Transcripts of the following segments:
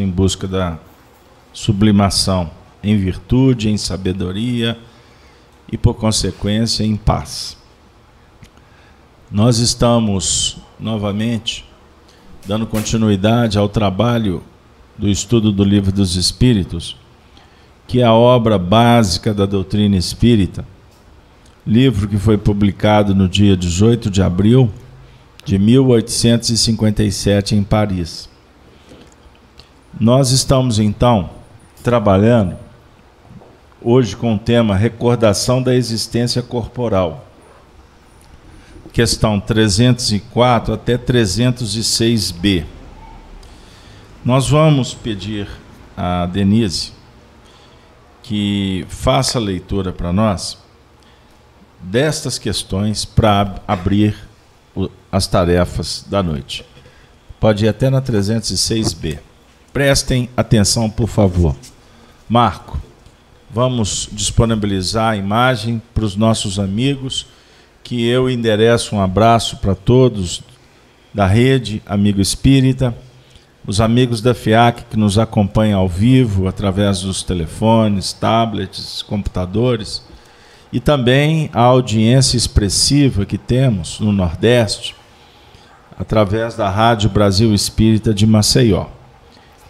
em busca da sublimação em virtude, em sabedoria e, por consequência, em paz. Nós estamos novamente dando continuidade ao trabalho do estudo do Livro dos Espíritos, que é a obra básica da doutrina espírita, livro que foi publicado no dia 18 de abril de 1857 em Paris. Nós estamos então trabalhando hoje com o tema recordação da existência corporal. Questão 304 até 306b. Nós vamos pedir a Denise que faça a leitura para nós destas questões para abrir as tarefas da noite. Pode ir até na 306b. Prestem atenção, por favor. Marco, vamos disponibilizar a imagem para os nossos amigos, que eu endereço um abraço para todos da rede Amigo Espírita, os amigos da FIAC que nos acompanham ao vivo através dos telefones, tablets, computadores, e também a audiência expressiva que temos no Nordeste, através da Rádio Brasil Espírita de Maceió.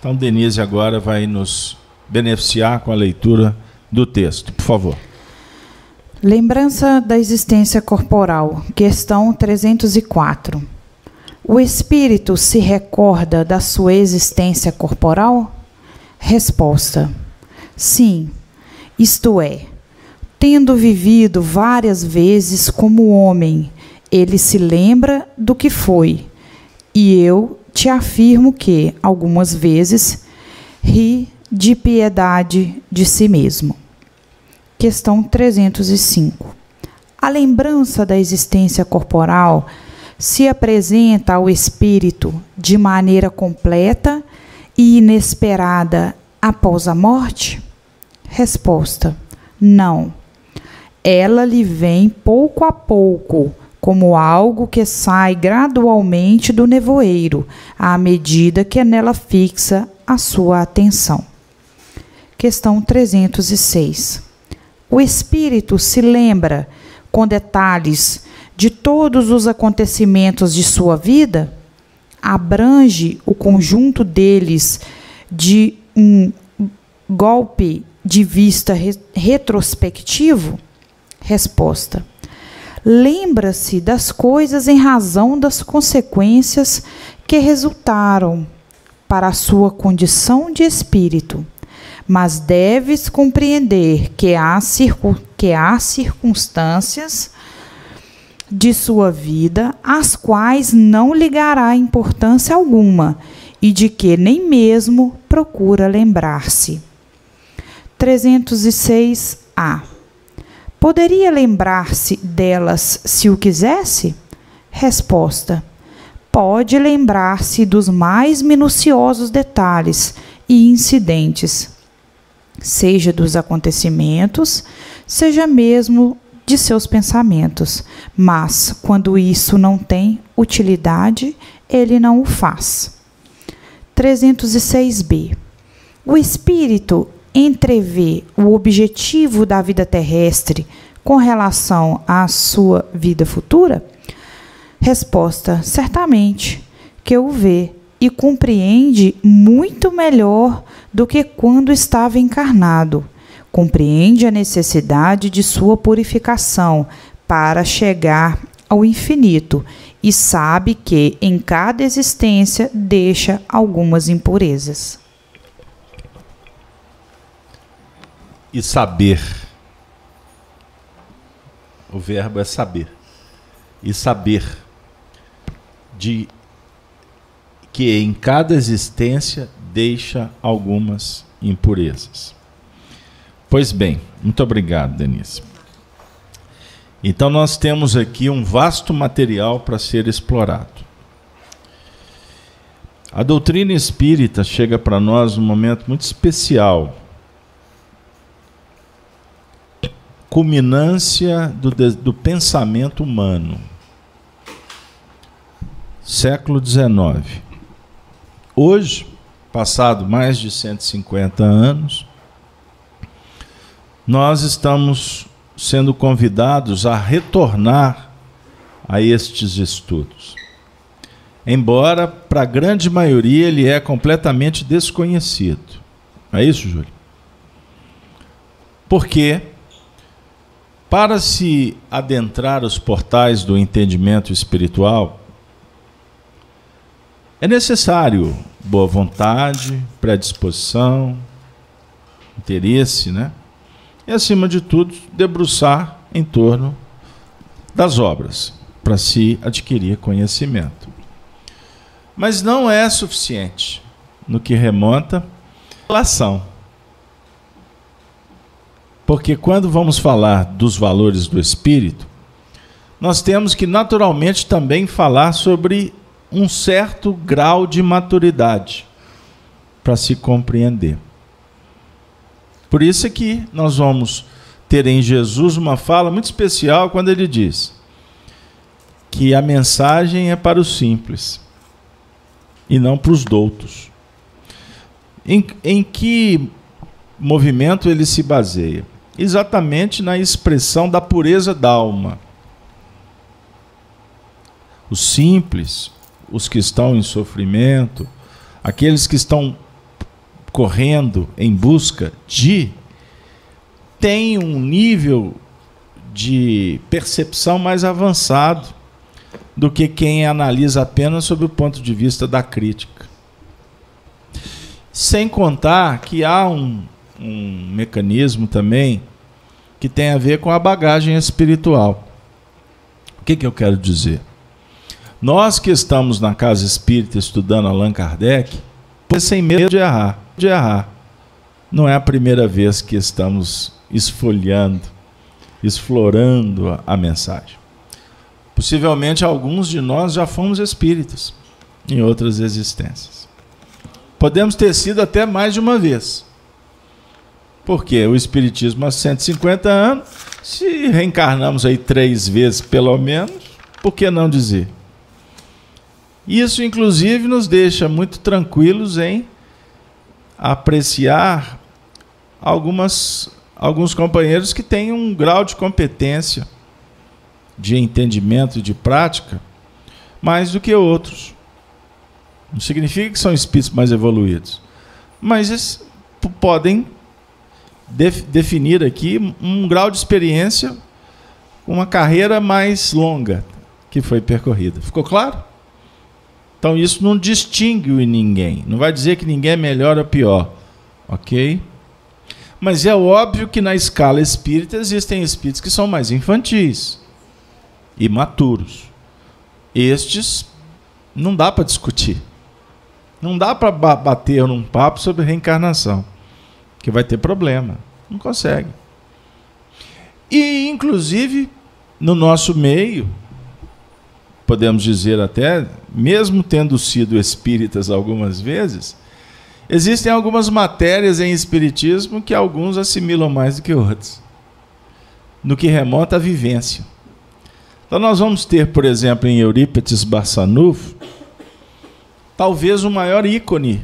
Então, Denise agora vai nos beneficiar com a leitura do texto. Por favor. Lembrança da existência corporal, questão 304. O espírito se recorda da sua existência corporal? Resposta: Sim, isto é, tendo vivido várias vezes como homem, ele se lembra do que foi, e eu te afirmo que, algumas vezes, ri de piedade de si mesmo. Questão 305. A lembrança da existência corporal se apresenta ao espírito de maneira completa e inesperada após a morte? Resposta: não. Ela lhe vem pouco a pouco como algo que sai gradualmente do nevoeiro, à medida que nela fixa a sua atenção. Questão 306. O espírito se lembra com detalhes de todos os acontecimentos de sua vida? Abrange o conjunto deles de um golpe de vista re retrospectivo? Resposta: lembra-se das coisas em razão das consequências que resultaram para a sua condição de espírito. Mas deves compreender que há, que há circunstâncias de sua vida às quais não ligará importância alguma e de que nem mesmo procura lembrar-se. 306a Poderia lembrar-se delas se o quisesse? Resposta: Pode lembrar-se dos mais minuciosos detalhes e incidentes, seja dos acontecimentos, seja mesmo de seus pensamentos, mas quando isso não tem utilidade, ele não o faz. 306b. O espírito entrevê o objetivo da vida terrestre com relação à sua vida futura? Resposta: certamente que o vê e compreende muito melhor do que quando estava encarnado. Compreende a necessidade de sua purificação para chegar ao infinito e sabe que em cada existência deixa algumas impurezas. E saber. O verbo é saber. E saber de que em cada existência deixa algumas impurezas. Pois bem, muito obrigado, Denise. Então nós temos aqui um vasto material para ser explorado. A doutrina espírita chega para nós num momento muito especial culminância do, do pensamento humano. Século XIX. Hoje, passado mais de 150 anos, nós estamos sendo convidados a retornar a estes estudos. Embora, para a grande maioria, ele é completamente desconhecido. É isso, Júlio? Porque, para se adentrar os portais do entendimento espiritual, é necessário boa vontade, predisposição, interesse, né? E, acima de tudo, debruçar em torno das obras, para se adquirir conhecimento. Mas não é suficiente no que remonta à relação. Porque quando vamos falar dos valores do espírito, nós temos que naturalmente também falar sobre um certo grau de maturidade para se compreender. Por isso é que nós vamos ter em Jesus uma fala muito especial quando ele diz que a mensagem é para os simples e não para os doutos. Em, em que movimento ele se baseia? Exatamente na expressão da pureza da alma. Os simples, os que estão em sofrimento, aqueles que estão correndo em busca de, têm um nível de percepção mais avançado do que quem analisa apenas sob o ponto de vista da crítica. Sem contar que há um, um mecanismo também que tem a ver com a bagagem espiritual. O que, que eu quero dizer? Nós que estamos na casa espírita estudando Allan Kardec, sem medo de errar, de errar. Não é a primeira vez que estamos esfolhando, explorando a mensagem. Possivelmente alguns de nós já fomos espíritos em outras existências. Podemos ter sido até mais de uma vez. Porque o espiritismo há 150 anos, se reencarnamos aí três vezes pelo menos, por que não dizer? Isso, inclusive, nos deixa muito tranquilos em apreciar algumas, alguns companheiros que têm um grau de competência de entendimento e de prática mais do que outros. Não significa que são espíritos mais evoluídos, mas podem def definir aqui um grau de experiência, uma carreira mais longa que foi percorrida. Ficou claro? Então isso não distingue ninguém. Não vai dizer que ninguém é melhor ou pior, ok? Mas é óbvio que na escala espírita existem espíritos que são mais infantis imaturos. Estes não dá para discutir. Não dá para bater num papo sobre reencarnação, que vai ter problema. Não consegue. E, inclusive, no nosso meio, podemos dizer até, mesmo tendo sido espíritas algumas vezes, existem algumas matérias em espiritismo que alguns assimilam mais do que outros, no que remonta à vivência. Então nós vamos ter, por exemplo, em Eurípides Barçanufo, talvez o maior ícone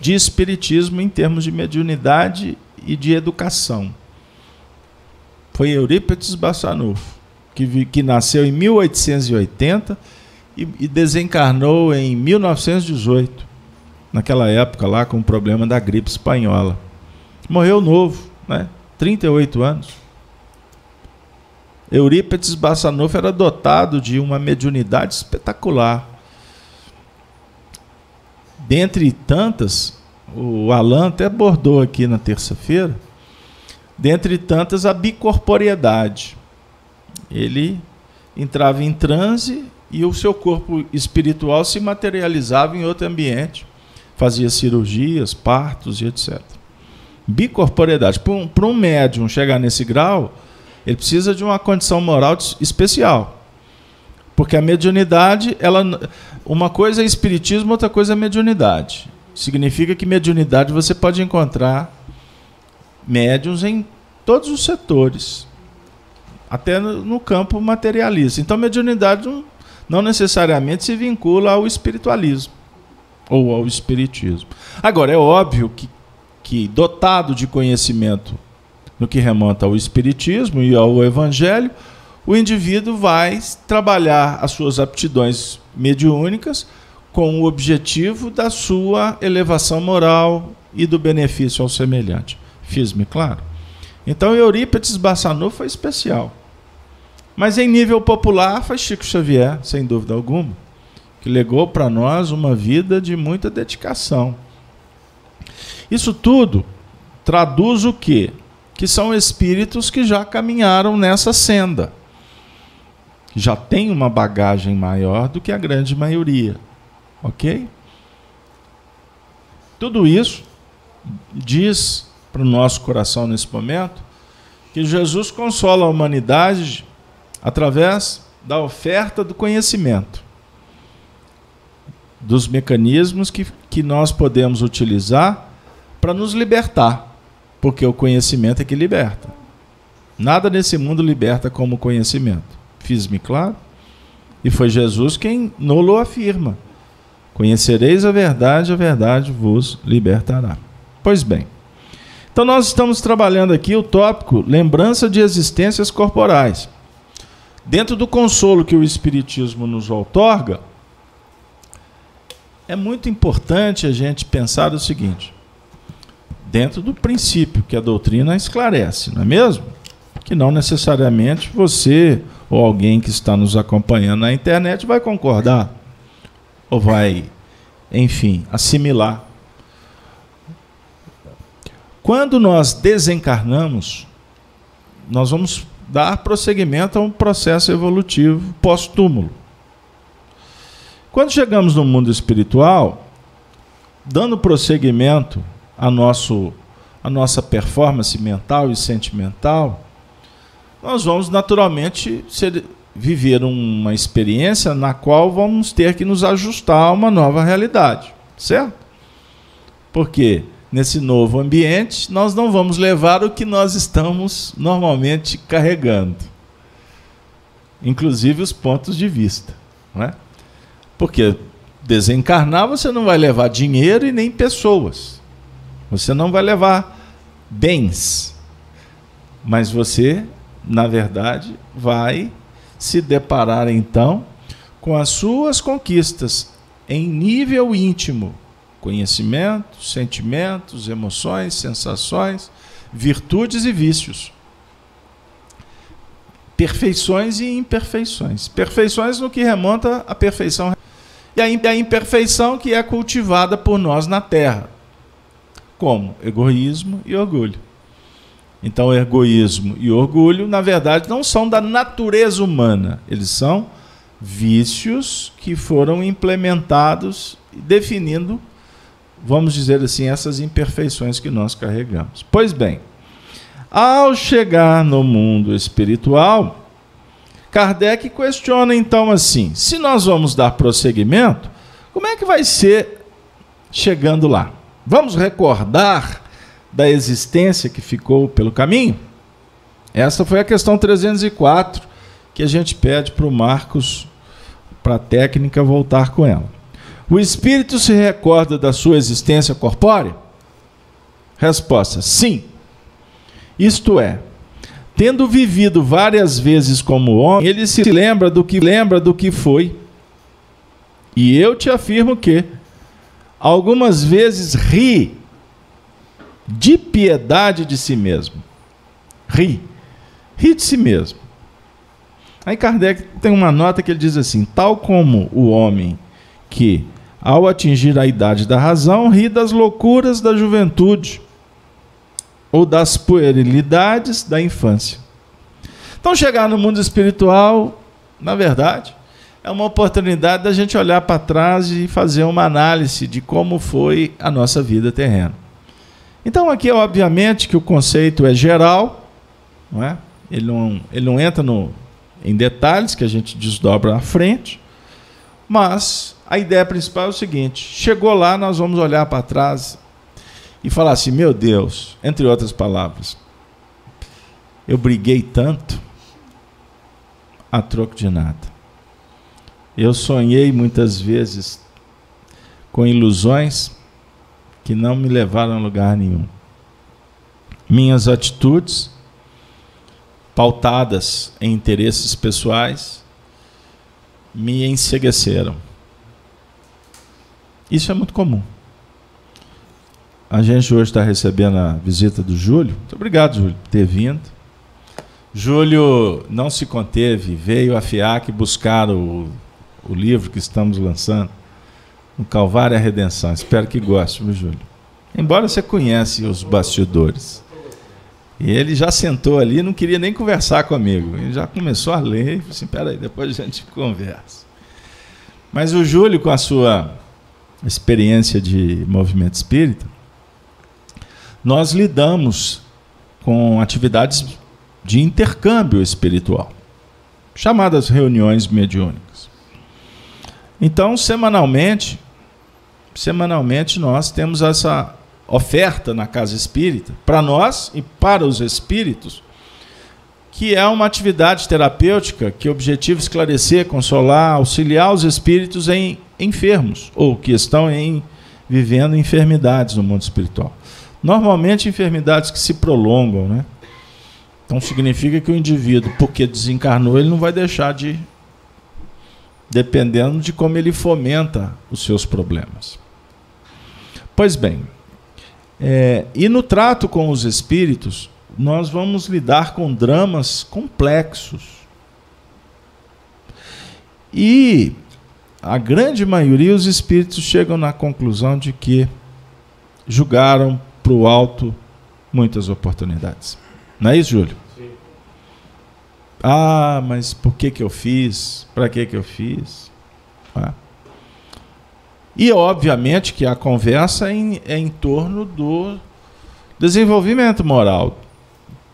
de espiritismo em termos de mediunidade e de educação. Foi Eurípides Barçanufo, que, que nasceu em 1880 e, e desencarnou em 1918, naquela época lá com o problema da gripe espanhola. Morreu novo, né? 38 anos. Eurípides Bassanufo era dotado de uma mediunidade espetacular. Dentre tantas, o Alan até abordou aqui na terça-feira, dentre tantas, a bicorporiedade. Ele entrava em transe e o seu corpo espiritual se materializava em outro ambiente, fazia cirurgias, partos e etc. Bicorporiedade. Para um, para um médium chegar nesse grau, ele precisa de uma condição moral especial. Porque a mediunidade, ela, uma coisa é espiritismo, outra coisa é mediunidade. Significa que mediunidade você pode encontrar médiums em todos os setores, até no, campo materialista. Então, mediunidade não, não necessariamente se vincula ao espiritualismo. ou ao Espiritismo. Agora, é óbvio que, que dotado de conhecimento no que remonta ao Espiritismo e ao Evangelho, o indivíduo vai trabalhar as suas aptidões mediúnicas com o objetivo da sua elevação moral e do benefício ao semelhante. Fiz-me claro? Então, Eurípides Bassanu foi especial. Mas em nível popular foi Chico Xavier, sem dúvida alguma, que legou para nós uma vida de muita dedicação. Isso tudo traduz o quê? Que são espíritos que já caminharam nessa senda, que já têm uma bagagem maior do que a grande maioria. Ok? Tudo isso diz para o nosso coração nesse momento que Jesus consola a humanidade através da oferta do conhecimento, dos mecanismos que, que nós podemos utilizar para nos libertar, porque o conhecimento é que liberta. Nada nesse mundo liberta como conhecimento. Fiz-me claro? E foi Jesus quem nolo afirma. Conhecereis a verdade, a verdade vos libertará. Pois bem, então nós estamos trabalhando aqui o tópico lembrança de existências corporais. Dentro do consolo que o Espiritismo nos outorga, é muito importante a gente pensar o seguinte: dentro do princípio que a doutrina esclarece, não é mesmo? Que não necessariamente você ou alguém que está nos acompanhando na internet vai concordar ou vai, enfim, assimilar. Quando nós desencarnamos, nós vamos dar prosseguimento a um processo evolutivo pós-túmulo. Quando chegamos no mundo espiritual, dando prosseguimento a, nosso, a nossa performance mental e sentimental, nós vamos naturalmente ser, viver uma experiência na qual vamos ter que nos ajustar a uma nova realidade, certo? Porque nesse novo ambiente nós não vamos levar o que nós estamos normalmente carregando, inclusive os pontos de vista, não é? Porque desencarnar você não vai levar dinheiro e nem pessoas, você não vai levar bens, mas você, na verdade, vai se deparar então com as suas conquistas em nível íntimo, conhecimentos, sentimentos, emoções, sensações, virtudes e vícios. Perfeições e imperfeições. Perfeições no que remonta à perfeição e a imperfeição que é cultivada por nós na Terra, como egoísmo e orgulho. Então, egoísmo e orgulho, na verdade, não são da natureza humana, eles são vícios que foram implementados definindo, vamos dizer assim, essas imperfeições que nós carregamos. Pois bem, ao chegar no mundo espiritual, Kardec questiona então assim: se nós vamos dar prosseguimento, como é que vai ser chegando lá? Vamos recordar da existência que ficou pelo caminho? Essa foi a questão 304 que a gente pede para o Marcos, para a técnica, voltar com ela. O espírito se recorda da sua existência corpórea? Resposta: sim. Isto é, tendo vivido várias vezes como homem, ele se lembra do que lembra do que foi. E eu te afirmo que algumas vezes ri de piedade de si mesmo. Ri. Ri de si mesmo. Aí Kardec tem uma nota que ele diz assim: tal como o homem que, ao atingir a idade da razão, ri das loucuras da juventude ou das puerilidades da infância. Então, chegar no mundo espiritual, na verdade, é uma oportunidade da gente olhar para trás e fazer uma análise de como foi a nossa vida terrena. Então, aqui, obviamente, que o conceito é geral, não é? Ele, não, ele não entra no, em detalhes que a gente desdobra à frente, mas a ideia principal é o seguinte: chegou lá, nós vamos olhar para trás e falar assim, meu Deus, entre outras palavras, eu briguei tanto a troco de nada. Eu sonhei muitas vezes com ilusões que não me levaram a lugar nenhum. Minhas atitudes, pautadas em interesses pessoais, me ensegueceram. Isso é muito comum. A gente hoje está recebendo a visita do Júlio. Muito obrigado, Júlio, por ter vindo. Júlio não se conteve, veio a FIAC buscar o, o livro que estamos lançando, o Calvário e a Redenção. Espero que goste, meu Júlio. Embora você conhece os bastidores. E ele já sentou ali, não queria nem conversar comigo. Ele já começou a ler e assim: peraí, depois a gente conversa. Mas o Júlio, com a sua experiência de movimento espírita, nós lidamos com atividades de intercâmbio espiritual, chamadas reuniões mediúnicas. Então, semanalmente, semanalmente nós temos essa oferta na casa espírita para nós e para os espíritos, que é uma atividade terapêutica que objetiva esclarecer, consolar, auxiliar os espíritos em enfermos ou que estão em vivendo enfermidades no mundo espiritual. Normalmente enfermidades que se prolongam, né? Então significa que o indivíduo, porque desencarnou, ele não vai deixar de dependendo de como ele fomenta os seus problemas. Pois bem, é, e no trato com os espíritos, nós vamos lidar com dramas complexos. E a grande maioria, os espíritos chegam na conclusão de que julgaram para o alto muitas oportunidades. Não é isso, Júlio? Ah, mas por que, que eu fiz? Para que, que eu fiz? Ah. E, obviamente, que a conversa é em, é em torno do desenvolvimento moral,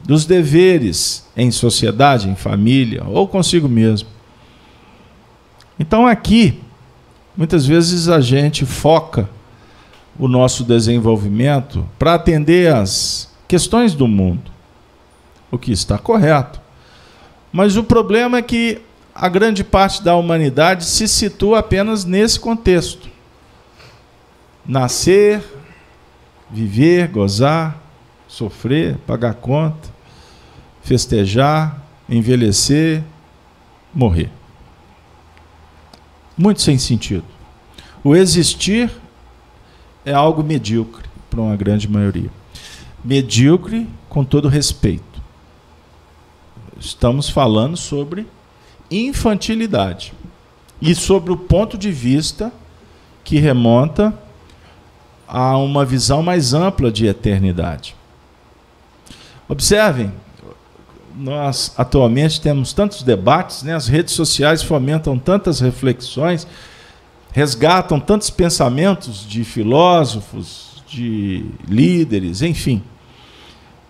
dos deveres em sociedade, em família ou consigo mesmo. Então, aqui, muitas vezes a gente foca o nosso desenvolvimento para atender às questões do mundo, o que está correto. Mas o problema é que a grande parte da humanidade se situa apenas nesse contexto: nascer, viver, gozar, sofrer, pagar conta, festejar, envelhecer, morrer. Muito sem sentido. O existir é algo medíocre para uma grande maioria. Medíocre com todo respeito. Estamos falando sobre infantilidade e sobre o ponto de vista que remonta a uma visão mais ampla de eternidade. Observem, nós atualmente temos tantos debates, né? as redes sociais fomentam tantas reflexões resgatam tantos pensamentos de filósofos, de líderes, enfim.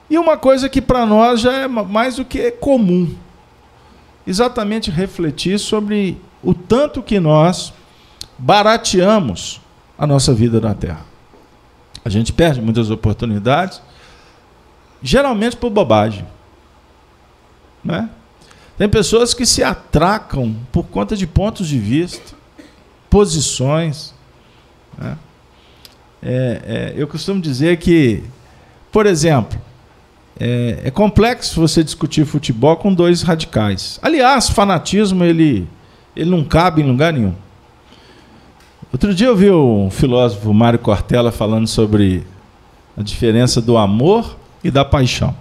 E uma coisa que para nós já é mais do que comum, exatamente refletir sobre o tanto que nós barateamos a nossa vida na Terra. A gente perde muitas oportunidades, geralmente por bobagem. Né? Tem pessoas que se atracam por conta de pontos de vista posições. Né? É, é, eu costumo dizer que, por exemplo, é, é, complexo você discutir futebol com dois radicais. Aliás, fanatismo ele, ele não cabe em lugar nenhum. Outro dia eu vi um filósofo Mário Cortella falando sobre a diferença do amor e da paixão.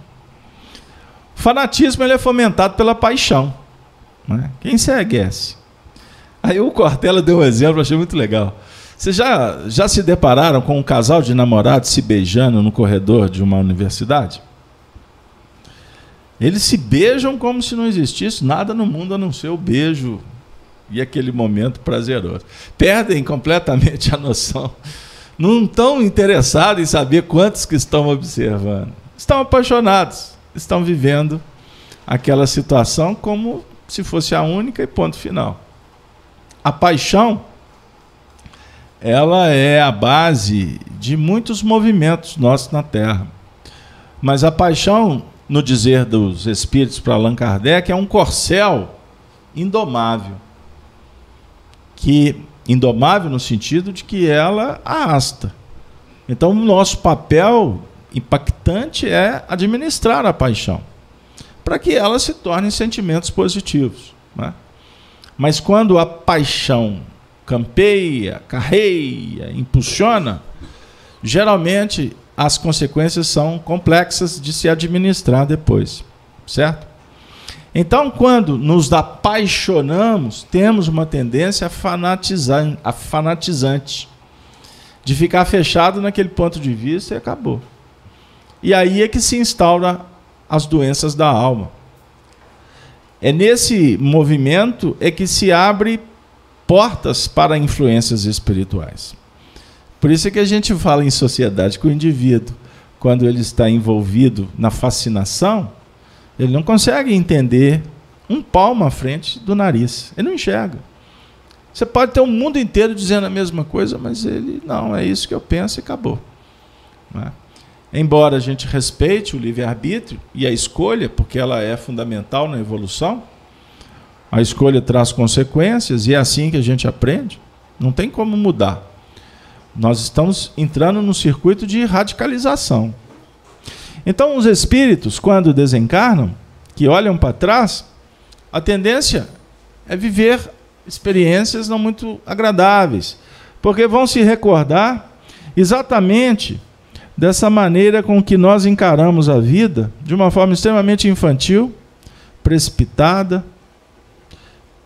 O fanatismo ele é fomentado pela paixão. Né? Quem segue esse? Aí o Cortella deu um exemplo, achei muito legal. Vocês já, já se depararam com um casal de namorados se beijando no corredor de uma universidade? Eles se beijam como se não existisse nada no mundo a não ser o beijo e aquele momento prazeroso. Perdem completamente a noção. Não estão interessados em saber quantos que estão observando. Estão apaixonados, estão vivendo aquela situação como se fosse a única e ponto final. A paixão ela é a base de muitos movimentos nossos na Terra. Mas a paixão, no dizer dos espíritos para Allan Kardec, é um corcel indomável que indomável no sentido de que ela arrasta. Então, o nosso papel impactante é administrar a paixão, para que ela se torne sentimentos positivos. Né? Mas quando a paixão campeia, carreia, impulsiona, geralmente as consequências são complexas de se administrar depois, certo? Então, quando nos apaixonamos, temos uma tendência a, fanatizar, a fanatizante, de ficar fechado naquele ponto de vista e acabou. E aí é que se instaura as doenças da alma. É nesse movimento é que se abre portas para influências espirituais. Por isso é que a gente fala em sociedade com o indivíduo, quando ele está envolvido na fascinação, ele não consegue entender um palmo à frente do nariz. Ele não enxerga. Você pode ter o um mundo inteiro dizendo a mesma coisa, mas ele não, é isso que eu penso e acabou. É? Embora a gente respeite o livre-arbítrio e a escolha, porque ela é fundamental na evolução, a escolha traz consequências e é assim que a gente aprende. Não tem como mudar. Nós estamos entrando num circuito de radicalização. Então, os espíritos, quando desencarnam, que olham para trás, a tendência é viver experiências não muito agradáveis, porque vão se recordar exatamente dessa maneira com que nós encaramos a vida, de uma forma extremamente infantil, precipitada,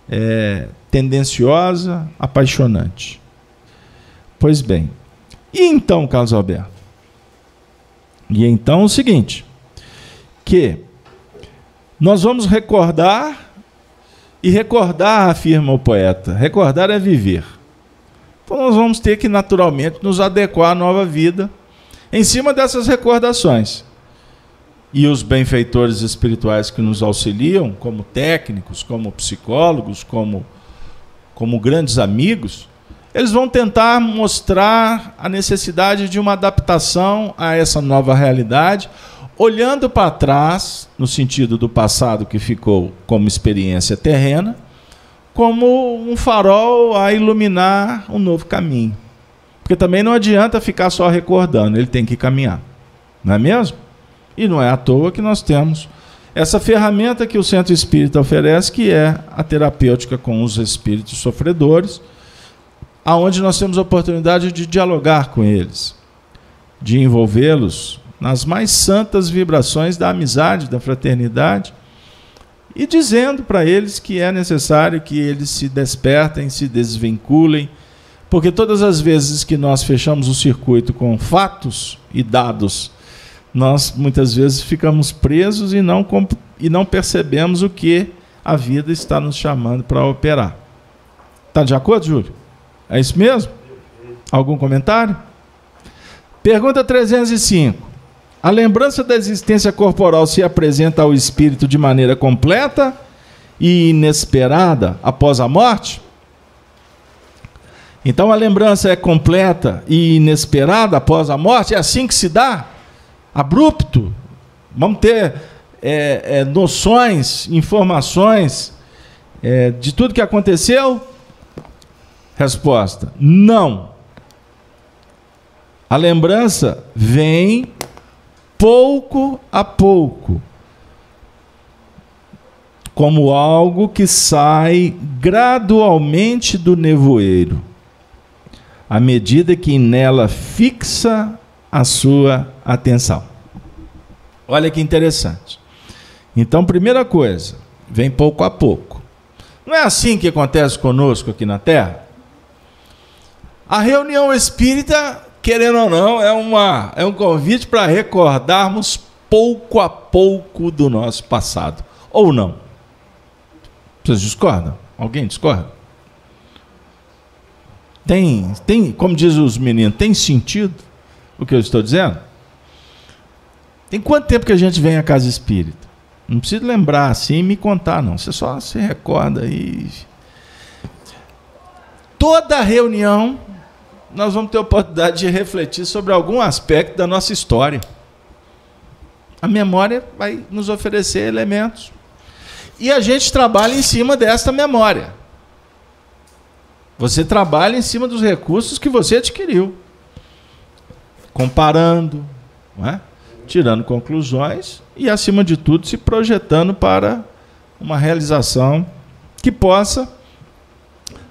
é, tendenciosa, apaixonante. Pois bem, e então, Carlos Alberto? E então o seguinte, que nós vamos recordar, e recordar, afirma o poeta, recordar é viver. Então nós vamos ter que naturalmente nos adequar à nova vida em cima dessas recordações. E os benfeitores espirituais que nos auxiliam, como técnicos, como psicólogos, como, como grandes amigos, eles vão tentar mostrar a necessidade de uma adaptação a essa nova realidade, olhando para trás, no sentido do passado que ficou como experiência terrena, como um farol a iluminar um novo caminho. Porque também não adianta ficar só recordando, ele tem que caminhar. Não é mesmo? E não é à toa que nós temos essa ferramenta que o Centro Espírita oferece, que é a terapêutica com os espíritos sofredores aonde nós temos a oportunidade de dialogar com eles, de envolvê-los nas mais santas vibrações da amizade, da fraternidade, e dizendo para eles que é necessário que eles se despertem, se desvinculem, porque todas as vezes que nós fechamos o circuito com fatos e dados, nós muitas vezes ficamos presos e não, e não percebemos o que a vida está nos chamando para operar. Está de acordo, Júlio? É isso mesmo? Algum comentário? Pergunta 305. A lembrança da existência corporal se apresenta ao espírito de maneira completa e inesperada após a morte? Então a lembrança é completa e inesperada após a morte? É assim que se dá? Abrupto? Vamos ter é, é, noções, informações é, de tudo que aconteceu? Resposta: não. A lembrança vem pouco a pouco, como algo que sai gradualmente do nevoeiro, à medida que nela fixa a sua atenção. Olha que interessante. Então, primeira coisa, vem pouco a pouco. Não é assim que acontece conosco aqui na Terra? A reunião espírita, querendo ou não, é, uma, é um convite para recordarmos pouco a pouco do nosso passado. Ou não? Vocês discordam? Alguém discorda? Tem, tem, como diz os meninos, tem sentido o que eu estou dizendo? Tem quanto tempo que a gente vem à casa espírita? Não precisa lembrar assim e me contar, não. Você só se recorda aí. Toda reunião nós vamos ter a oportunidade de refletir sobre algum aspecto da nossa história. A memória vai nos oferecer elementos. E a gente trabalha em cima desta memória. Você trabalha em cima dos recursos que você adquiriu, comparando, é? tirando conclusões e, acima de tudo, se projetando para uma realização que possa,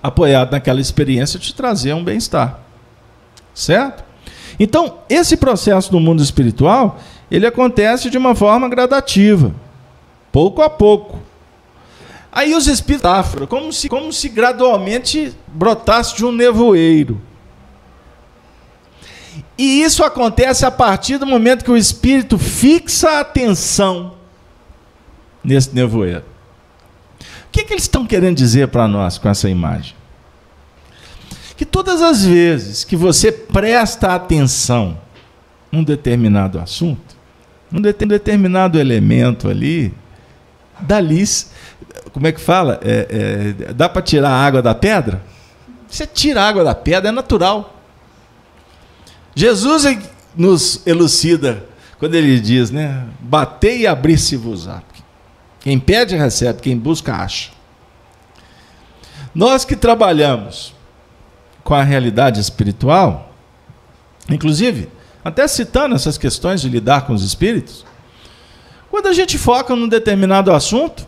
apoiado naquela experiência, te trazer um bem-estar. Certo? Então, esse processo no mundo espiritual, ele acontece de uma forma gradativa, pouco a pouco. Aí os espíritos como se, como se gradualmente brotasse de um nevoeiro. E isso acontece a partir do momento que o espírito fixa a atenção nesse nevoeiro. O que, que eles estão querendo dizer para nós com essa imagem? Que todas as vezes que você presta atenção num determinado assunto, num determinado elemento ali, dali como é que fala? É, é, dá para tirar a água da pedra? Você tira a água da pedra, é natural. Jesus nos elucida quando ele diz, né? Batei e abrir-se-vos-á. Quem pede, recebe, quem busca, acha. Nós que trabalhamos com a realidade espiritual, inclusive, até citando essas questões de lidar com os espíritos, quando a gente foca num determinado assunto,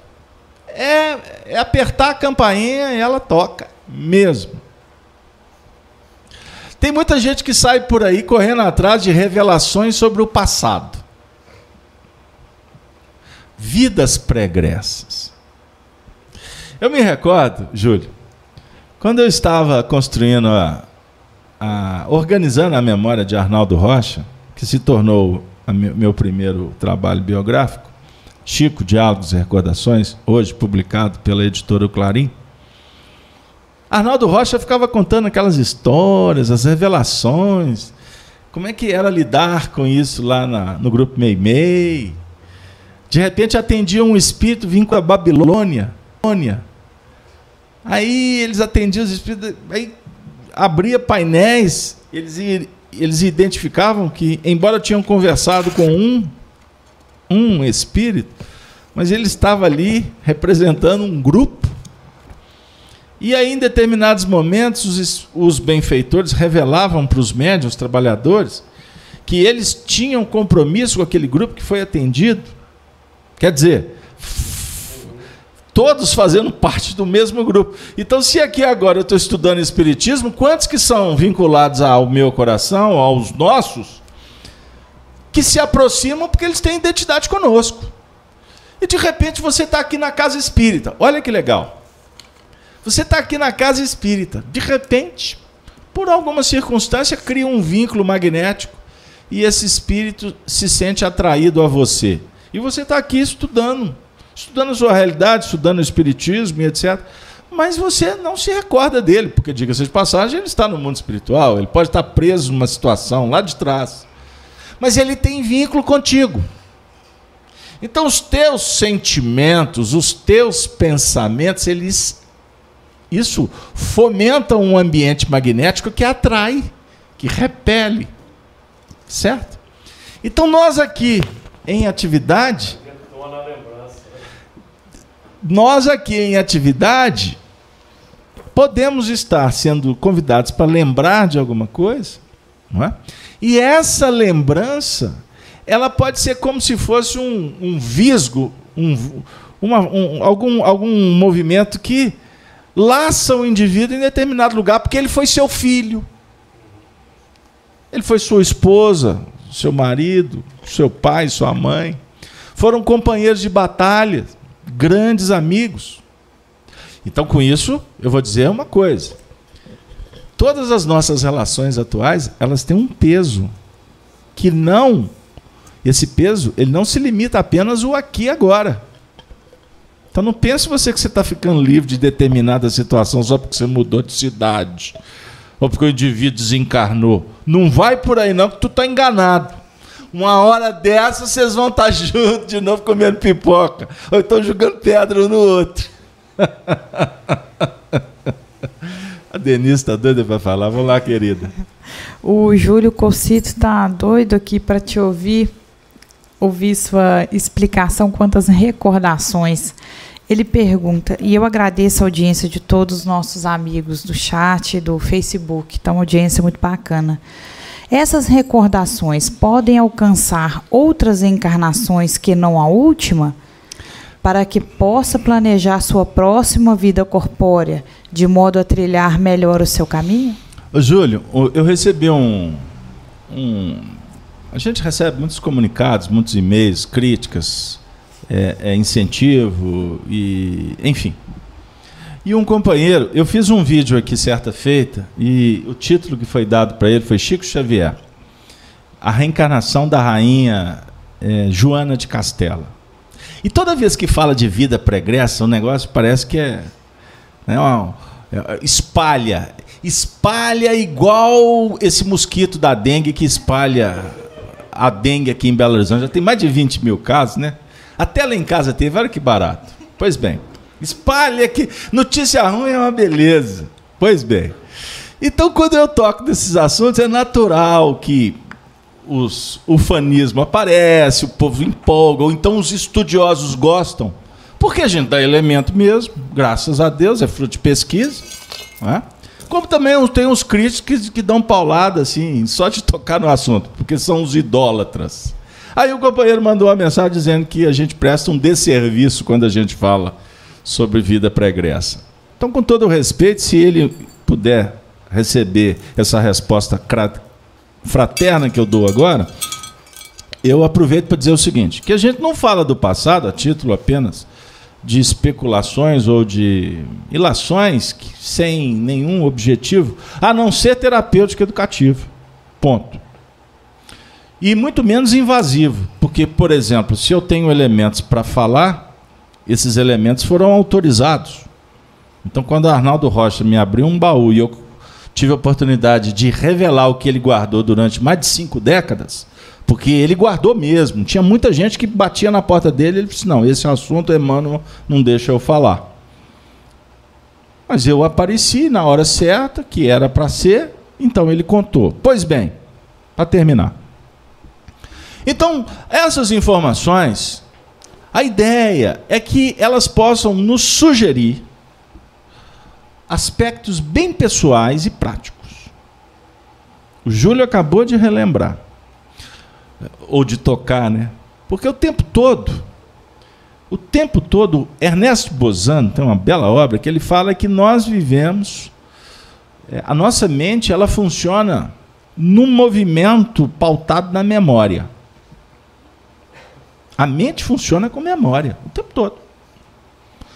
é, é apertar a campainha e ela toca mesmo. Tem muita gente que sai por aí correndo atrás de revelações sobre o passado. Vidas pregressas. Eu me recordo, Júlio, quando eu estava construindo a, a organizando a memória de Arnaldo Rocha, que se tornou meu primeiro trabalho biográfico, Chico, Diálogos e Recordações, hoje publicado pela editora Clarim. Arnaldo Rocha ficava contando aquelas histórias, as revelações, como é que era lidar com isso lá na, no grupo Meimei. De repente atendia um espírito vindo da Babilônia. Aí eles atendiam os espíritos, aí abria painéis, eles, eles identificavam que, embora tinham conversado com um um espírito, mas ele estava ali representando um grupo. E aí, em determinados momentos, os, os benfeitores revelavam para os médios, os trabalhadores, que eles tinham compromisso com aquele grupo que foi atendido. Quer dizer, todos fazendo parte do mesmo grupo. Então, se aqui agora eu estou estudando Espiritismo, quantos que são vinculados ao meu coração, aos nossos, que se aproximam porque eles têm identidade conosco. E de repente você está aqui na casa espírita. Olha que legal. Você está aqui na casa espírita. De repente, por alguma circunstância, cria um vínculo magnético e esse espírito se sente atraído a você. E você está aqui estudando, estudando a sua realidade, estudando o espiritismo e etc. Mas você não se recorda dele, porque, diga-se de passagem, ele está no mundo espiritual, ele pode estar preso numa situação lá de trás mas ele tem vínculo contigo. Então os teus sentimentos, os teus pensamentos, eles isso fomenta um ambiente magnético que atrai, que repele. Certo? Então nós aqui em atividade nós aqui em atividade podemos estar sendo convidados para lembrar de alguma coisa, não é? E essa lembrança, ela pode ser como se fosse um, um visgo, um, uma, um, algum, algum movimento que laça o indivíduo em determinado lugar, porque ele foi seu filho, ele foi sua esposa, seu marido, seu pai, sua mãe, foram companheiros de batalha, grandes amigos. Então, com isso, eu vou dizer uma coisa: todas as nossas relações atuais, elas têm um peso que não esse peso, ele não se limita apenas o aqui e agora. Então não pense você que você está ficando livre de determinada situação só porque você mudou de cidade ou porque o indivíduo desencarnou. Não vai por aí não, que tu está enganado. Uma hora dessa vocês vão estar tá juntos de novo comendo pipoca ou estão jogando pedra um no outro. A Denise está doida para falar. Vamos lá, querida. O Júlio Cocito está doido aqui para te ouvir, ouvir sua explicação quantas recordações. Ele pergunta, e eu agradeço a audiência de todos os nossos amigos do chat, do Facebook, está uma audiência muito bacana. Essas recordações podem alcançar outras encarnações que não a última? Para que possa planejar sua próxima vida corpórea, de modo a trilhar melhor o seu caminho? Júlio, eu recebi um, um. A gente recebe muitos comunicados, muitos e-mails, críticas, é, é, incentivo e. Enfim. E um companheiro, eu fiz um vídeo aqui certa feita e o título que foi dado para ele foi Chico Xavier, a reencarnação da rainha é, Joana de Castela. E toda vez que fala de vida pregressa, o negócio parece que é, né, uma, é, espalha, espalha igual esse mosquito da dengue que espalha a dengue aqui em Belo Horizonte. Já tem mais de 20 mil casos, né? Até lá em casa teve, olha que barato. Pois bem. Espalha que notícia ruim é uma beleza. Pois bem. Então, quando eu toco desses assuntos, é natural que os, o fanismo aparece, o povo empolga, ou então os estudiosos gostam. Porque a gente dá elemento mesmo, graças a Deus, é fruto de pesquisa. Né? Como também tem uns críticos que, que dão paulada assim, só de tocar no assunto, porque são os idólatras. Aí o companheiro mandou uma mensagem dizendo que a gente presta um desserviço quando a gente fala sobre vida pregressa. Então, com todo o respeito, se ele puder receber essa resposta fraterna que eu dou agora, eu aproveito para dizer o seguinte: que a gente não fala do passado a título apenas de especulações ou de ilações sem nenhum objetivo, a não ser terapêutico educativo. Ponto. E muito menos invasivo, porque, por exemplo, se eu tenho elementos para falar, esses elementos foram autorizados. Então, quando Arnaldo Rocha me abriu um baú e eu tive a oportunidade de revelar o que ele guardou durante mais de cinco décadas, porque ele guardou mesmo. Tinha muita gente que batia na porta dele e ele disse: Não, esse é assunto, Emmanuel não deixa eu falar. Mas eu apareci na hora certa, que era para ser, então ele contou. Pois bem, para terminar. Então, essas informações a ideia é que elas possam nos sugerir aspectos bem pessoais e práticos. O Júlio acabou de relembrar, ou de tocar, né? Porque o tempo todo, o tempo todo, Ernesto Bozano tem uma bela obra que ele fala que nós vivemos, é, a nossa mente ela funciona num movimento pautado na memória. A mente funciona com memória o tempo todo.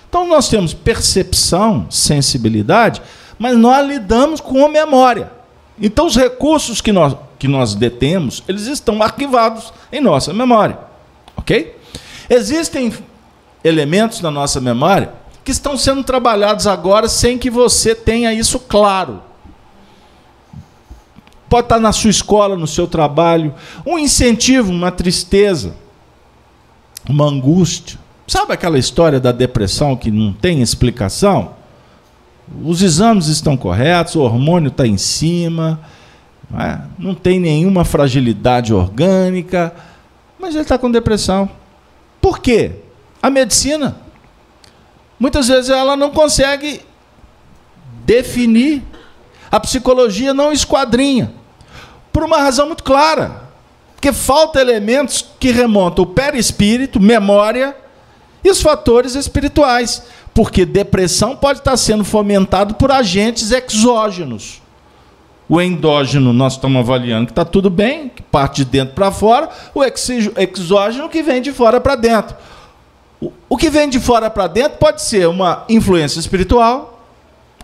Então nós temos percepção, sensibilidade, mas nós lidamos com a memória. Então os recursos que nós, que nós detemos, eles estão arquivados em nossa memória. Ok? Existem elementos na nossa memória que estão sendo trabalhados agora sem que você tenha isso claro. Pode estar na sua escola, no seu trabalho, um incentivo, uma tristeza uma angústia. Sabe aquela história da depressão que não tem explicação? Os exames estão corretos, o hormônio está em cima, não, é? não tem nenhuma fragilidade orgânica, mas ele está com depressão. Por quê? A medicina, muitas vezes ela não consegue definir, a psicologia não esquadrinha, por uma razão muito clara. Porque falta elementos que remontam o perispírito, memória e os fatores espirituais. Porque depressão pode estar sendo fomentado por agentes exógenos. O endógeno nós estamos avaliando que está tudo bem, que parte de dentro para fora, o exógeno que vem de fora para dentro. O que vem de fora para dentro pode ser uma influência espiritual,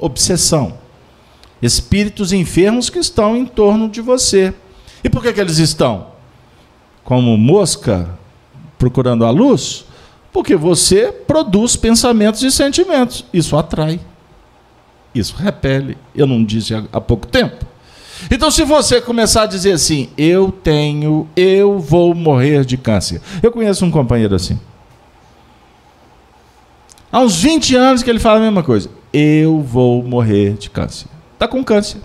obsessão. Espíritos enfermos que estão em torno de você. E por que, que eles estão? Como mosca procurando a luz, porque você produz pensamentos e sentimentos. Isso atrai. Isso repele. Eu não disse há pouco tempo. Então, se você começar a dizer assim, eu tenho, eu vou morrer de câncer. Eu conheço um companheiro assim. Há uns 20 anos que ele fala a mesma coisa. Eu vou morrer de câncer. Está com câncer.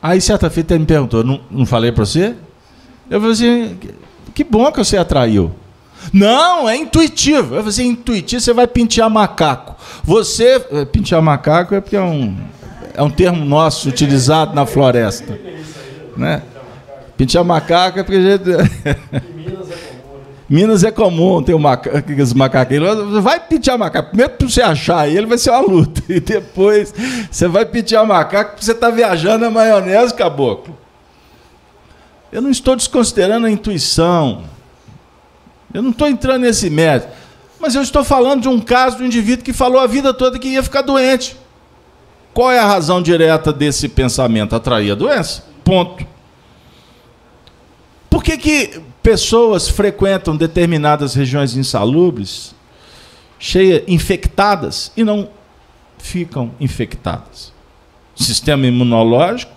Aí certa feita ele me perguntou, não, não falei para você? Eu falei assim, que bom que você atraiu. Não, é intuitivo. Eu falei intuitivo, você vai pentear macaco. Você. Eh, pentear macaco é porque é um, é um termo nosso utilizado na floresta. Né? Pentear macaco é porque. Minas é comum ter um maca... os macaquinhos. Vai pentear macaco. Primeiro para você achar ele vai ser uma luta. E depois você vai pentear macaco porque você está viajando na maionese, caboclo. Eu não estou desconsiderando a intuição. Eu não estou entrando nesse mérito. Mas eu estou falando de um caso do indivíduo que falou a vida toda que ia ficar doente. Qual é a razão direta desse pensamento? Atrair a doença. Ponto. Por que, que pessoas frequentam determinadas regiões insalubres, cheias, infectadas, e não ficam infectadas? Sistema imunológico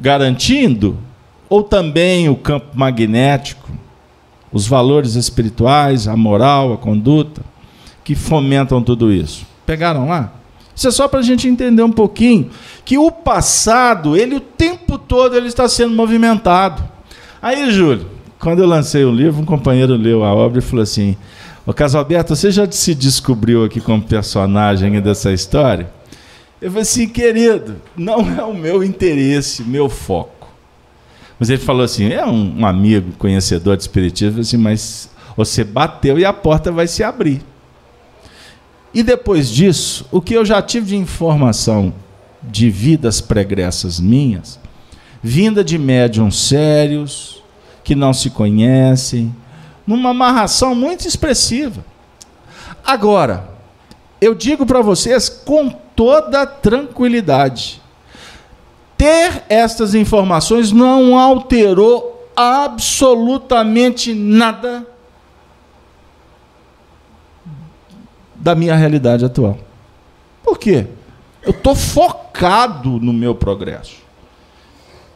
garantindo, ou também o campo magnético, os valores espirituais, a moral, a conduta, que fomentam tudo isso. Pegaram lá? Isso é só para a gente entender um pouquinho que o passado, ele o tempo todo ele está sendo movimentado. Aí, Júlio, quando eu lancei o livro, um companheiro leu a obra e falou assim: Ô Casalberto, você já se descobriu aqui como personagem dessa história? Eu falei assim, querido, não é o meu interesse, meu foco. Mas ele falou assim: é um, um amigo conhecedor de espiritismo, assim, mas você bateu e a porta vai se abrir. E depois disso, o que eu já tive de informação de vidas pregressas minhas, vinda de médiums sérios, que não se conhecem, numa amarração muito expressiva. Agora, eu digo para vocês com toda tranquilidade: ter estas informações não alterou absolutamente nada da minha realidade atual. Por quê? Eu estou focado no meu progresso.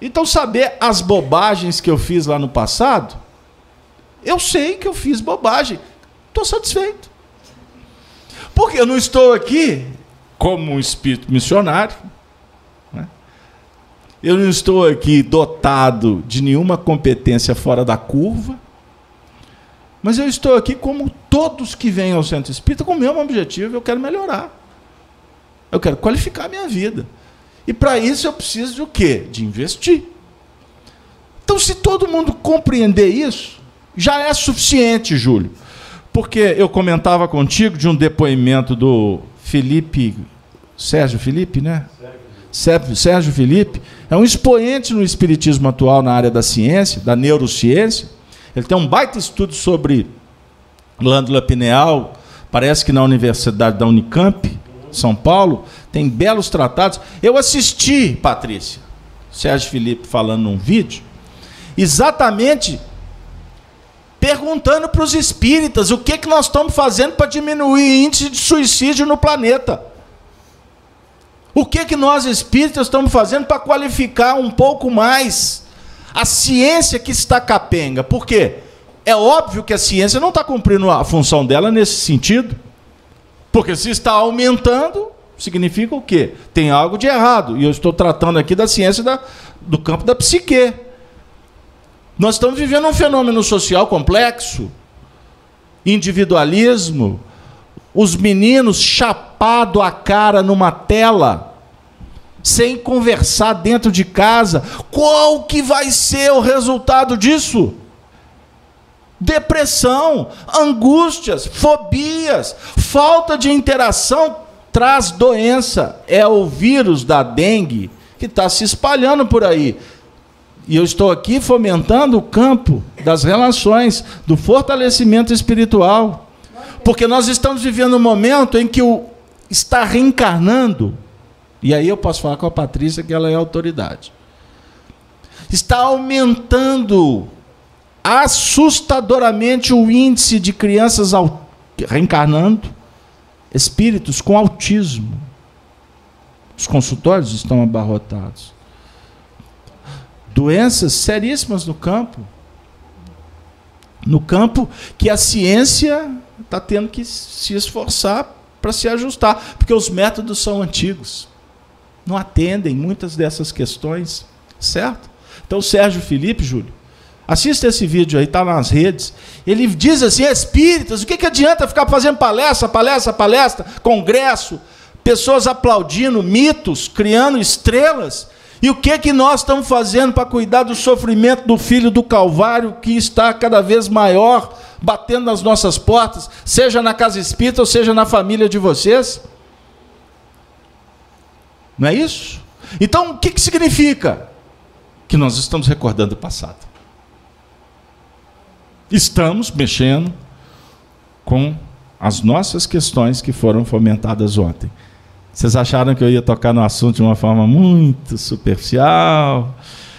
Então, saber as bobagens que eu fiz lá no passado, eu sei que eu fiz bobagem. Estou satisfeito. Porque eu não estou aqui como um espírito missionário. Né? Eu não estou aqui dotado de nenhuma competência fora da curva. Mas eu estou aqui como todos que vêm ao centro espírita com o mesmo objetivo, eu quero melhorar. Eu quero qualificar a minha vida. E para isso eu preciso de o quê? De investir. Então, se todo mundo compreender isso, já é suficiente, Júlio. Porque eu comentava contigo de um depoimento do Felipe, Sérgio Felipe, né? Sérgio, Sérgio Felipe, é um expoente no espiritismo atual na área da ciência, da neurociência. Ele tem um baita estudo sobre glândula pineal, parece que na Universidade da Unicamp, São Paulo, tem belos tratados. Eu assisti, Patrícia, Sérgio Felipe falando num vídeo, exatamente perguntando para os espíritas o que, que nós estamos fazendo para diminuir o índice de suicídio no planeta. O que, que nós espíritas estamos fazendo para qualificar um pouco mais a ciência que está capenga? Por quê? É óbvio que a ciência não está cumprindo a função dela nesse sentido. Porque se está aumentando, significa o quê? Tem algo de errado. E eu estou tratando aqui da ciência da, do campo da psique. Nós estamos vivendo um fenômeno social complexo, individualismo, os meninos chapado a cara numa tela, sem conversar dentro de casa. Qual que vai ser o resultado disso? Depressão, angústias, fobias, falta de interação traz doença. É o vírus da dengue que está se espalhando por aí. E eu estou aqui fomentando o campo das relações, do fortalecimento espiritual. Porque nós estamos vivendo um momento em que o está reencarnando. E aí eu posso falar com a Patrícia que ela é autoridade. Está aumentando assustadoramente o índice de crianças reencarnando, espíritos com autismo. Os consultórios estão abarrotados doenças seríssimas no campo. No campo que a ciência está tendo que se esforçar para se ajustar, porque os métodos são antigos. Não atendem muitas dessas questões, certo? Então, Sérgio Felipe, Júlio, Assista esse vídeo aí, está nas redes. Ele diz assim: espíritas, o que, que adianta ficar fazendo palestra, palestra, palestra, congresso, pessoas aplaudindo mitos, criando estrelas? E o que que nós estamos fazendo para cuidar do sofrimento do filho do Calvário que está cada vez maior, batendo nas nossas portas, seja na casa espírita ou seja na família de vocês? Não é isso? Então, o que, que significa? Que nós estamos recordando o passado. Estamos mexendo com as nossas questões que foram fomentadas ontem. Vocês acharam que eu ia tocar no assunto de uma forma muito superficial?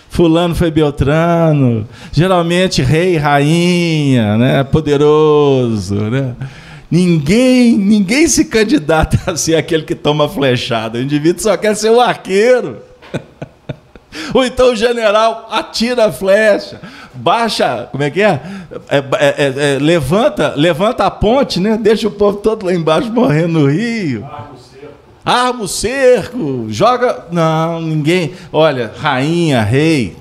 Fulano foi Beltrano, geralmente rei, rainha, né? poderoso. Né? Ninguém, ninguém se candidata a ser aquele que toma flechada. O indivíduo só quer ser o arqueiro. Ou então o general atira a flecha, baixa, como é que é? É, é, é? é, levanta, levanta a ponte, né? Deixa o povo todo lá embaixo morrendo no rio. Arma o cerco, joga. Não, ninguém. Olha, rainha, rei.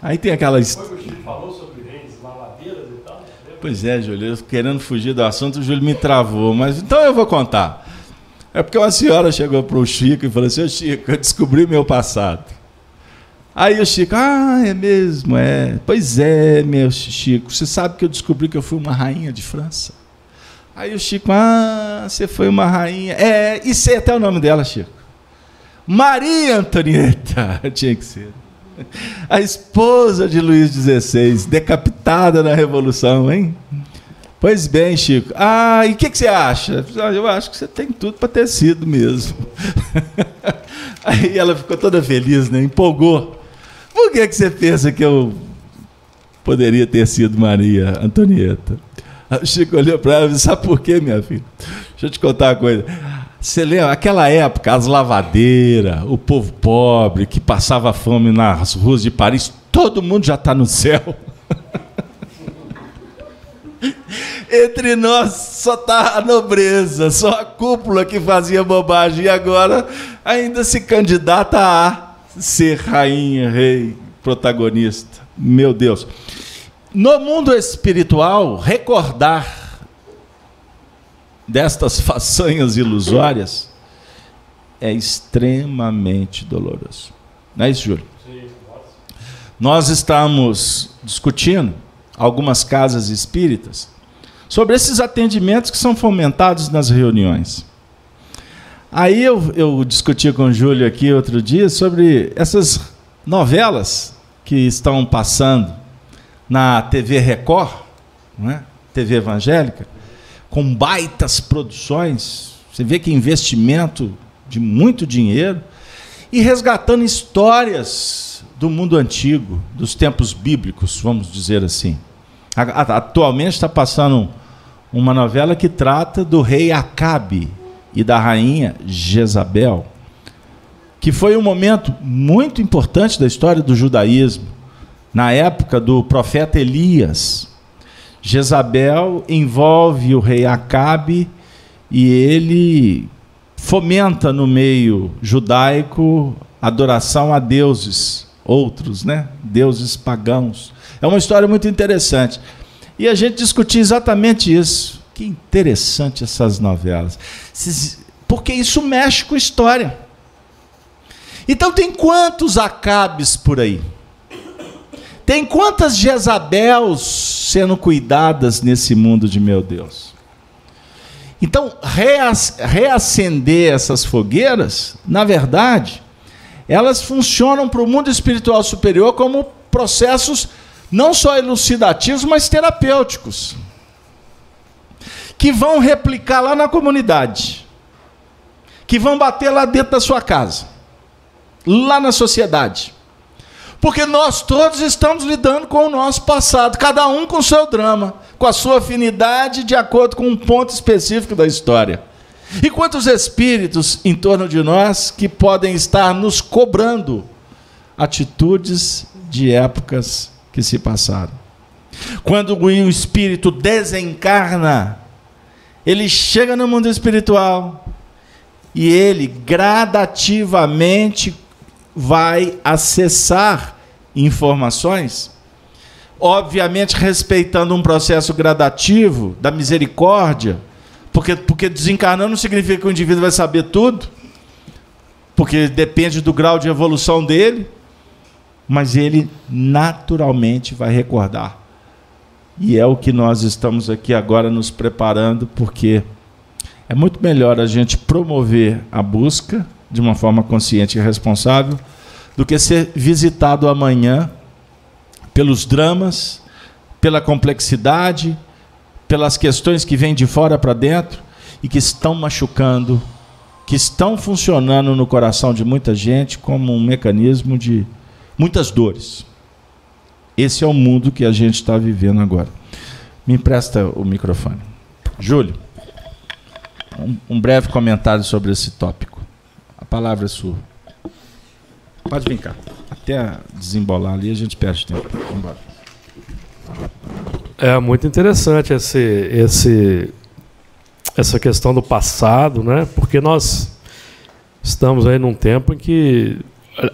Aí tem aquela. Foi o que falou sobre reis, lavadeiras e tal? Pois é, Júlio, eu querendo fugir do assunto, o Júlio me travou. Mas então eu vou contar. É porque uma senhora chegou para o Chico e falou assim: Chico, eu descobri meu passado. Aí o Chico, ah, é mesmo, é. Pois é, meu Chico, você sabe que eu descobri que eu fui uma rainha de França? Aí o Chico, ah, você foi uma rainha. É, e sei até o nome dela, Chico. Maria Antonieta, tinha que ser. A esposa de Luís XVI, decapitada na Revolução, hein? Pois bem, Chico. Ah, e o que, que, você acha? Eu acho que você tem tudo para ter sido mesmo. Aí ela ficou toda feliz, né? Empolgou. Por que, que você pensa que eu poderia ter sido Maria Antonieta? O Chico olhou para ela e disse: Sabe por quê, minha filha? Deixa eu te contar uma coisa. Você lembra, aquela época, as lavadeiras, o povo pobre que passava fome nas ruas de Paris, todo mundo já está no céu. Entre nós só está a nobreza, só a cúpula que fazia bobagem e agora ainda se candidata a ser rainha, rei, protagonista. Meu Deus. No mundo espiritual, recordar destas façanhas ilusórias é extremamente doloroso. Não é isso, Júlio? Nós estamos discutindo algumas casas espíritas sobre esses atendimentos que são fomentados nas reuniões. Aí eu, eu discuti com o Júlio aqui outro dia sobre essas novelas que estão passando na TV Record, né? TV evangélica, com baitas produções. Você vê que investimento de muito dinheiro e resgatando histórias do mundo antigo, dos tempos bíblicos, vamos dizer assim. Atualmente está passando uma novela que trata do rei Acabe e da rainha Jezabel, que foi um momento muito importante da história do judaísmo na época do profeta Elias, Jezabel envolve o rei Acabe e ele fomenta no meio judaico adoração a deuses, outros, né? Deuses pagãos. É uma história muito interessante. E a gente discutiu exatamente isso. Que interessante essas novelas. Porque isso mexe com história. Então tem quantos Acabes por aí? Tem quantas Jezabels sendo cuidadas nesse mundo de meu Deus? Então, reacender essas fogueiras, na verdade, elas funcionam para o mundo espiritual superior como processos não só elucidativos, mas terapêuticos, que vão replicar lá na comunidade, que vão bater lá dentro da sua casa, lá na sociedade. Porque nós todos estamos lidando com o nosso passado, cada um com o seu drama, com a sua afinidade de acordo com um ponto específico da história. E quantos espíritos em torno de nós que podem estar nos cobrando atitudes de épocas que se passaram. Quando o espírito desencarna, ele chega no mundo espiritual e ele gradativamente vai acessar informações, obviamente respeitando um processo gradativo da misericórdia, porque, porque desencarnando não significa que o indivíduo vai saber tudo, porque depende do grau de evolução dele, mas ele naturalmente vai recordar. E é o que nós estamos aqui agora nos preparando, porque é muito melhor a gente promover a busca de uma forma consciente e responsável do que ser visitado amanhã pelos dramas, pela complexidade, pelas questões que vêm de fora para dentro e que estão machucando, que estão funcionando no coração de muita gente como um mecanismo de muitas dores. Esse é o mundo que a gente está vivendo agora. Me empresta o microfone. Júlio, um, um breve comentário sobre esse tópico. A palavra é sua. Pode vir cá. Até desembolar ali a gente perde tempo. Vamos embora. É muito interessante esse, esse, essa questão do passado, né? Porque nós estamos aí num tempo em que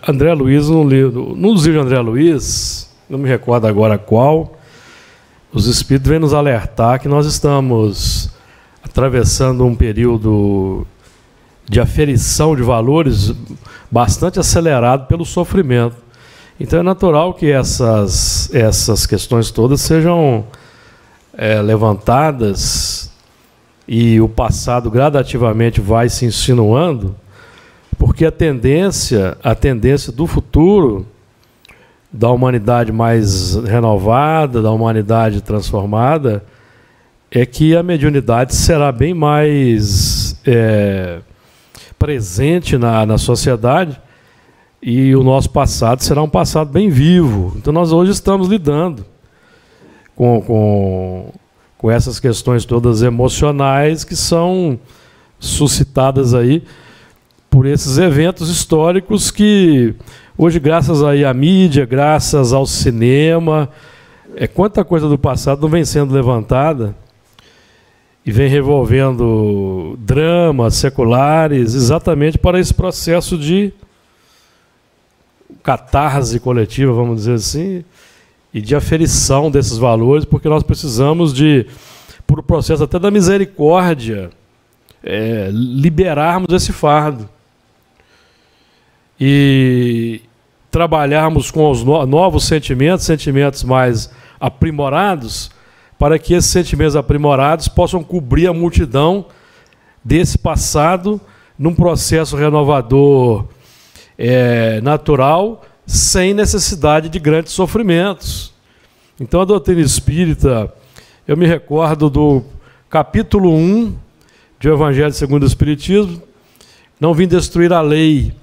André Luiz, no livro, no livro de André Luiz, não me recordo agora qual, os Espíritos vêm nos alertar que nós estamos atravessando um período de aferição de valores bastante acelerado pelo sofrimento. Então é natural que essas, essas questões todas sejam é, levantadas e o passado gradativamente vai se insinuando, porque a tendência, a tendência do futuro da humanidade mais renovada, da humanidade transformada, é que a mediunidade será bem mais é, presente na, na sociedade e o nosso passado será um passado bem vivo. Então nós hoje estamos lidando com, com, com essas questões todas emocionais que são suscitadas aí por esses eventos históricos que hoje, graças aí à mídia, graças ao cinema, é quanta coisa do passado não vem sendo levantada e vem revolvendo dramas seculares exatamente para esse processo de catarse coletiva, vamos dizer assim, e de aferição desses valores, porque nós precisamos de, por processo até da misericórdia, é, liberarmos esse fardo e trabalharmos com os novos sentimentos, sentimentos mais aprimorados, para que esses sentimentos aprimorados possam cobrir a multidão desse passado num processo renovador é, natural, sem necessidade de grandes sofrimentos. Então, a doutrina espírita, eu me recordo do capítulo 1 de Evangelho segundo o Espiritismo, não vim destruir a lei,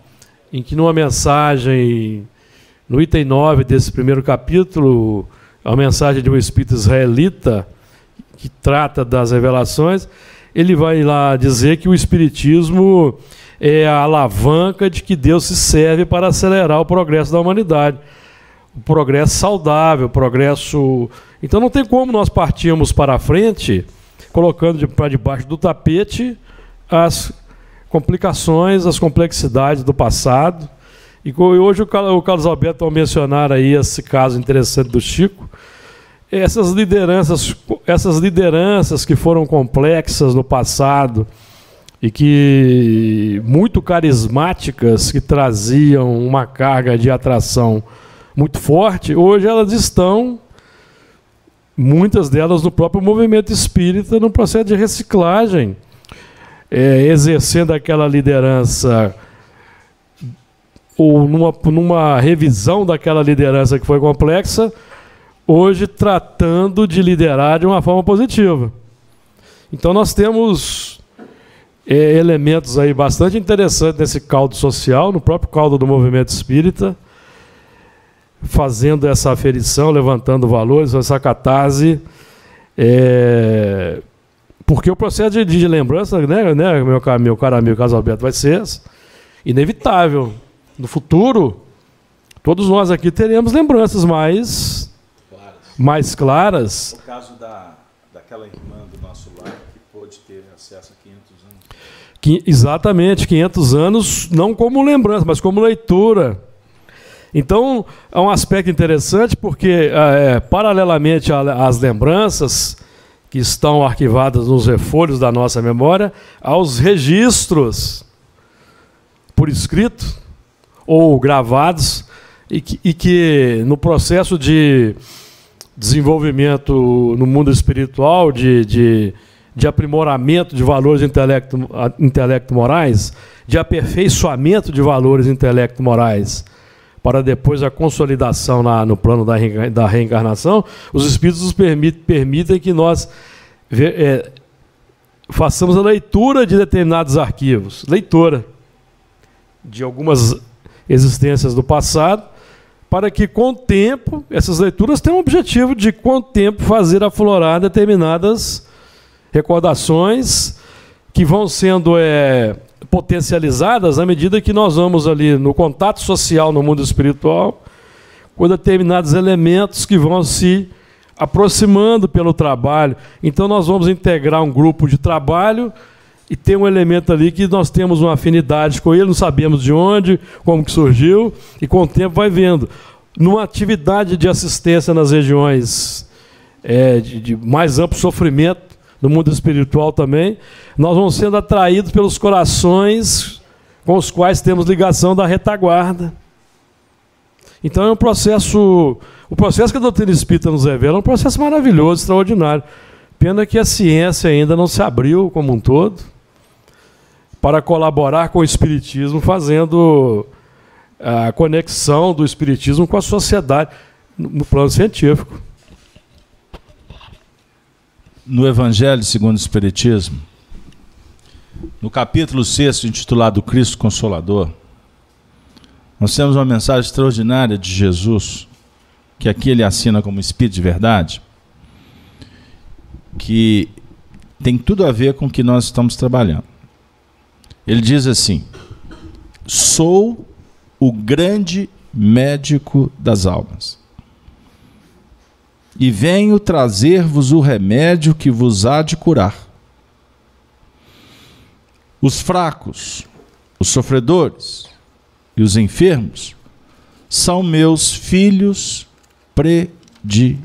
em que numa mensagem, no item 9 desse primeiro capítulo, a mensagem de um espírito israelita que trata das revelações, ele vai lá dizer que o espiritismo é a alavanca de que Deus se serve para acelerar o progresso da humanidade. O progresso saudável, o progresso. Então não tem como nós partirmos para a frente, colocando para debaixo do tapete as complicações, as complexidades do passado. E hoje o Carlos Alberto, ao mencionar aí esse caso interessante do Chico, essas lideranças, essas lideranças que foram complexas no passado e que muito carismáticas, que traziam uma carga de atração muito forte, hoje elas estão, muitas delas no próprio movimento espírita, no processo de reciclagem, é, exercendo aquela liderança ou numa, numa revisão daquela liderança que foi complexa, hoje tratando de liderar de uma forma positiva. Então nós temos é, elementos aí bastante interessantes nesse caldo social, no próprio caldo do movimento espírita, fazendo essa aferição, levantando valores, essa catarse. É, porque o processo de, de lembrança, né, né, meu, meu caro amigo Carlos Alberto, vai ser inevitável no futuro, todos nós aqui teremos lembranças mais claras. mais claras. No caso da, daquela irmã do nosso lar que pôde ter acesso a 500 anos. Que, exatamente, 500 anos, não como lembrança, mas como leitura. Então, é um aspecto interessante porque, é, paralelamente às lembranças que estão arquivadas nos refolhos da nossa memória, aos registros por escrito ou gravados e que, e que no processo de desenvolvimento no mundo espiritual, de, de, de aprimoramento de valores intelecto, intelecto morais, de aperfeiçoamento de valores intelecto morais, para depois a consolidação na, no plano da, da reencarnação, os espíritos nos permitem, permitem que nós é, façamos a leitura de determinados arquivos, leitura de algumas existências do passado, para que com o tempo, essas leituras tenham o objetivo de com o tempo fazer aflorar determinadas recordações que vão sendo é, potencializadas à medida que nós vamos ali no contato social no mundo espiritual com determinados elementos que vão se aproximando pelo trabalho. Então nós vamos integrar um grupo de trabalho e tem um elemento ali que nós temos uma afinidade com ele, não sabemos de onde, como que surgiu, e com o tempo vai vendo. Numa atividade de assistência nas regiões é, de, de mais amplo sofrimento, no mundo espiritual também, nós vamos sendo atraídos pelos corações com os quais temos ligação da retaguarda. Então é um processo, o processo que a doutrina espírita nos revela é um processo maravilhoso, extraordinário. Pena que a ciência ainda não se abriu como um todo para colaborar com o Espiritismo, fazendo a conexão do Espiritismo com a sociedade no plano científico. No Evangelho segundo o Espiritismo, no capítulo 6, intitulado Cristo Consolador, nós temos uma mensagem extraordinária de Jesus, que aqui ele assina como Espírito de Verdade, que tem tudo a ver com o que nós estamos trabalhando. Ele diz assim: Sou o grande médico das almas. E venho trazer-vos o remédio que vos há de curar. Os fracos, os sofredores e os enfermos são meus filhos prediletos.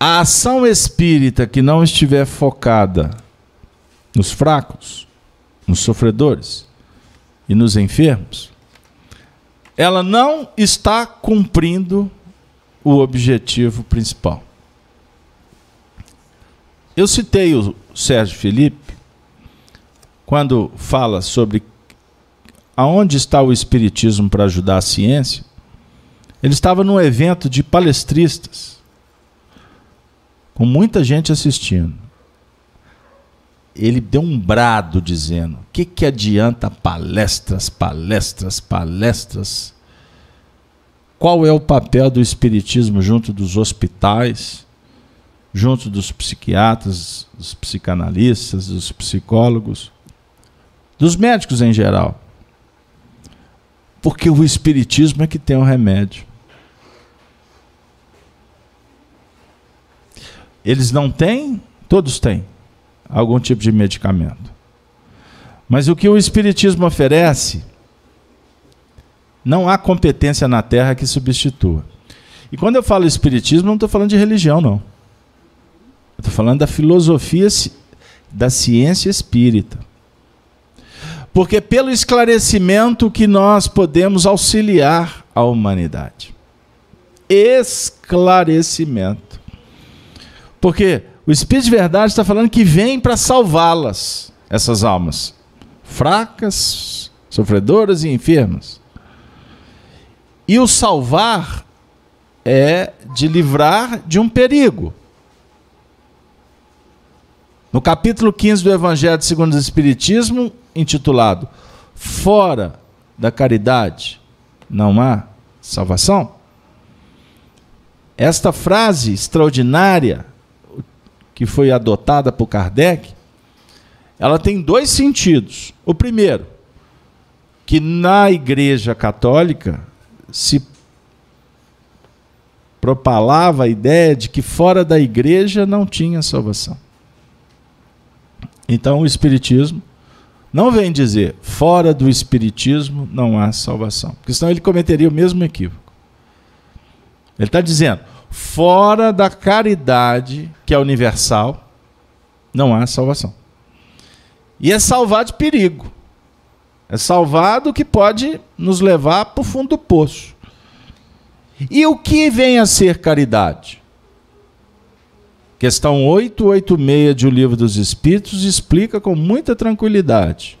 A ação espírita que não estiver focada nos fracos, nos sofredores e nos enfermos, ela não está cumprindo o objetivo principal. Eu citei o Sérgio Felipe quando fala sobre aonde está o espiritismo para ajudar a ciência. Ele estava num evento de palestristas com muita gente assistindo. Ele deu um brado dizendo: que, que adianta palestras, palestras, palestras? Qual é o papel do Espiritismo junto dos hospitais, junto dos psiquiatras, dos psicanalistas, dos psicólogos, dos médicos em geral? Porque o Espiritismo é que tem o remédio. Eles não têm, todos têm algum tipo de medicamento. Mas o que o Espiritismo oferece, não há competência na Terra que substitua. E quando eu falo Espiritismo, não estou falando de religião, não. Estou falando da filosofia da ciência espírita. Porque pelo esclarecimento que nós podemos auxiliar a humanidade. Esclarecimento. Porque o Espírito de Verdade está falando que vem para salvá-las, essas almas, fracas, sofredoras e enfermas. E o salvar é de livrar de um perigo. No capítulo 15 do Evangelho segundo o Espiritismo, intitulado Fora da caridade não há salvação. Esta frase extraordinária que foi adotada por Kardec, ela tem dois sentidos. O primeiro, que na Igreja Católica se propalava a ideia de que fora da igreja não tinha salvação. Então o Espiritismo Não vem dizer fora do Espiritismo não há salvação, porque senão ele cometeria o mesmo equívoco. Ele está dizendo fora da caridade, que é universal, não há salvação. E é salvar de perigo. É salvar do que pode nos levar para o fundo do poço. E o que vem a ser caridade? Questão 886 de O Livro dos Espíritos explica com muita tranquilidade.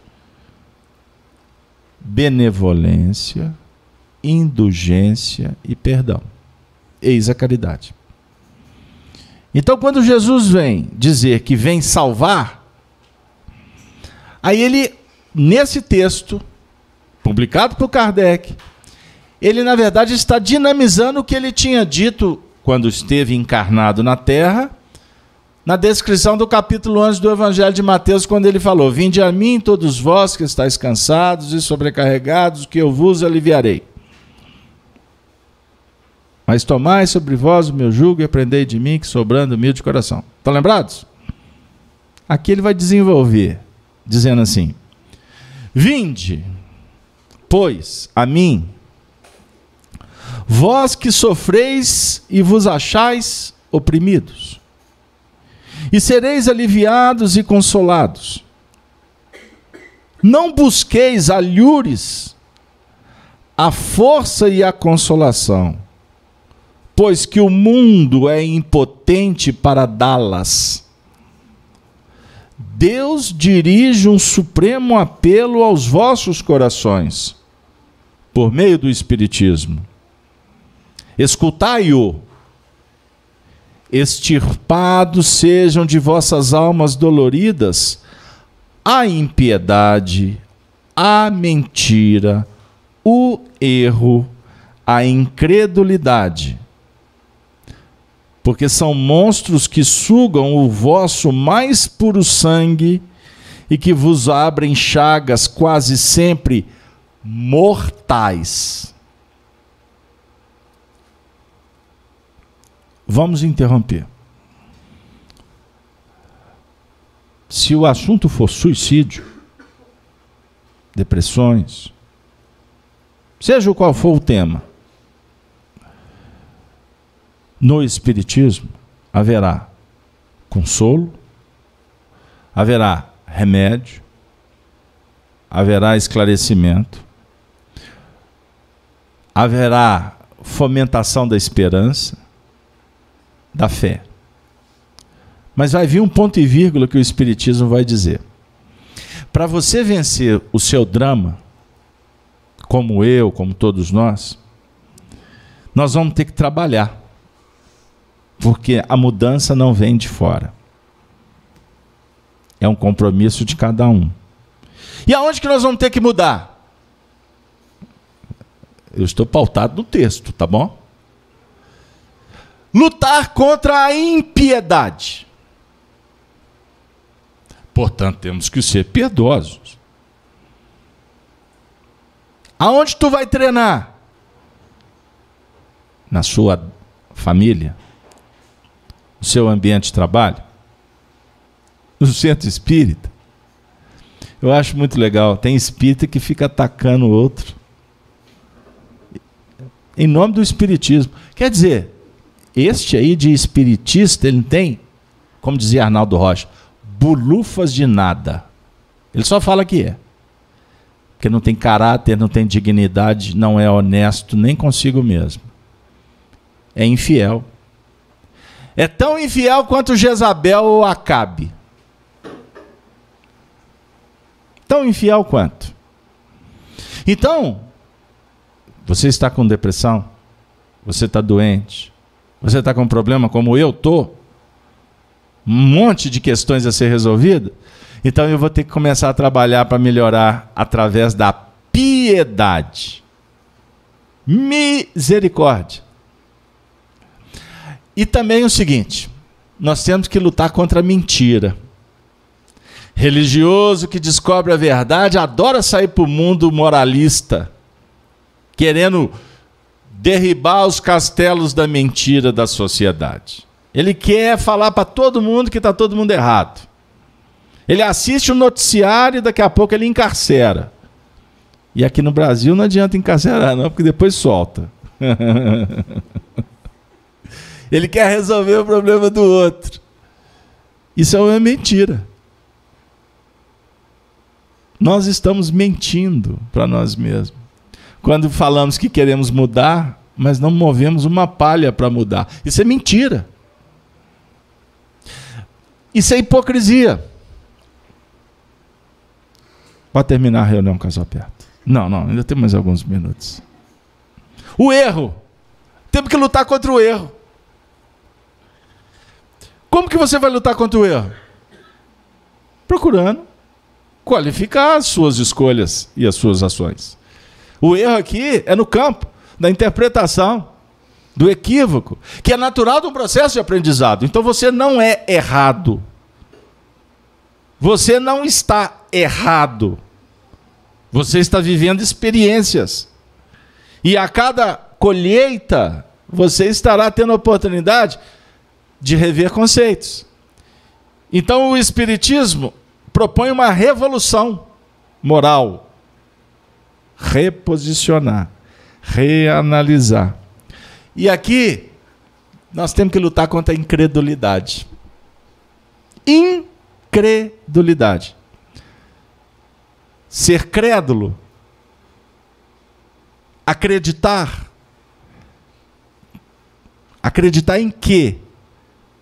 Benevolência, indulgência e perdão. Eis a caridade. Então, quando Jesus vem dizer que vem salvar, aí ele, nesse texto, publicado por Kardec, ele na verdade está dinamizando o que ele tinha dito quando esteve encarnado na Terra na descrição do capítulo 11 do Evangelho de Mateus, quando ele falou: Vinde a mim, todos vós que estáis cansados e sobrecarregados, que eu vos aliviarei. Mas tomai sobre vós o meu jugo e aprendei de mim, que sobrando humilde de coração. Estão lembrados? Aqui ele vai desenvolver, dizendo assim: Vinde, pois, a mim, vós que sofreis e vos achais oprimidos e sereis aliviados e consolados. Não busqueis alhures a força e a consolação, pois que o mundo é impotente para dá-las. Deus dirige um supremo apelo aos vossos corações, por meio do Espiritismo. Escutai-o extirpados sejam de vossas almas doloridas a impiedade, a mentira, o erro, a incredulidade. Porque são monstros que sugam o vosso mais puro sangue e que vos abrem chagas quase sempre mortais. Vamos interromper. Se o assunto for suicídio, depressões, seja qual for o tema, no Espiritismo haverá consolo, haverá remédio, haverá esclarecimento, haverá fomentação da esperança, da fé. Mas vai vir um ponto e vírgula que o Espiritismo vai dizer. Para você vencer o seu drama, como eu, como todos nós, nós vamos ter que trabalhar. Porque a mudança não vem de fora. É um compromisso de cada um. E aonde que nós vamos ter que mudar? Eu estou pautado no texto, tá bom? lutar contra a impiedade. Portanto, temos que ser piedosos. Aonde tu vai treinar? Na sua família? Seu ambiente de trabalho? No centro espírita? Eu acho muito legal. Tem espírita que fica atacando o outro. Em nome do espiritismo. Quer dizer, este aí de espiritista, ele tem, como dizia Arnaldo Rocha, bulufas de nada. Ele só fala que é. Porque não tem caráter, não tem dignidade, não é honesto nem consigo mesmo. É infiel. É tão infiel quanto Jezabel ou Acabe. Tão infiel quanto. Então, você está com depressão? Você está doente? Você está com um problema como eu estou? Um monte de questões a ser resolvidas? Então eu vou ter que começar a trabalhar para melhorar através da piedade. Misericórdia. E também o seguinte: nós temos que lutar contra a mentira. Religioso que descobre a verdade adora sair para o mundo moralista, querendo derribar os castelos da mentira da sociedade. Ele quer falar para todo mundo que está todo mundo errado. Ele assiste o noticiário e daqui a pouco ele encarcera. E aqui no Brasil não adianta encarcerar, não, porque depois solta. ele quer resolver o problema do outro. Isso é uma mentira. Nós estamos mentindo para nós mesmos. Quando falamos que queremos mudar, mas não movemos uma palha para mudar. Isso é mentira. Isso é hipocrisia. Pode terminar a reunião, casal perto. Não, não, ainda tem mais alguns minutos. O erro. Temos que lutar contra o erro. Como que você vai lutar contra o erro? Procurando qualificar as suas escolhas e as suas ações. O erro aqui é no campo da interpretação, do equívoco, que é natural de um processo de aprendizado. Então você não é errado. Você não está errado. Você está vivendo experiências. E a cada colheita, você estará tendo a oportunidade de rever conceitos. Então o Espiritismo propõe uma revolução moral. Reposicionar, reanalisar. E aqui nós temos que lutar contra a incredulidade. Incredulidade. Ser crédulo, acreditar. Acreditar em quê?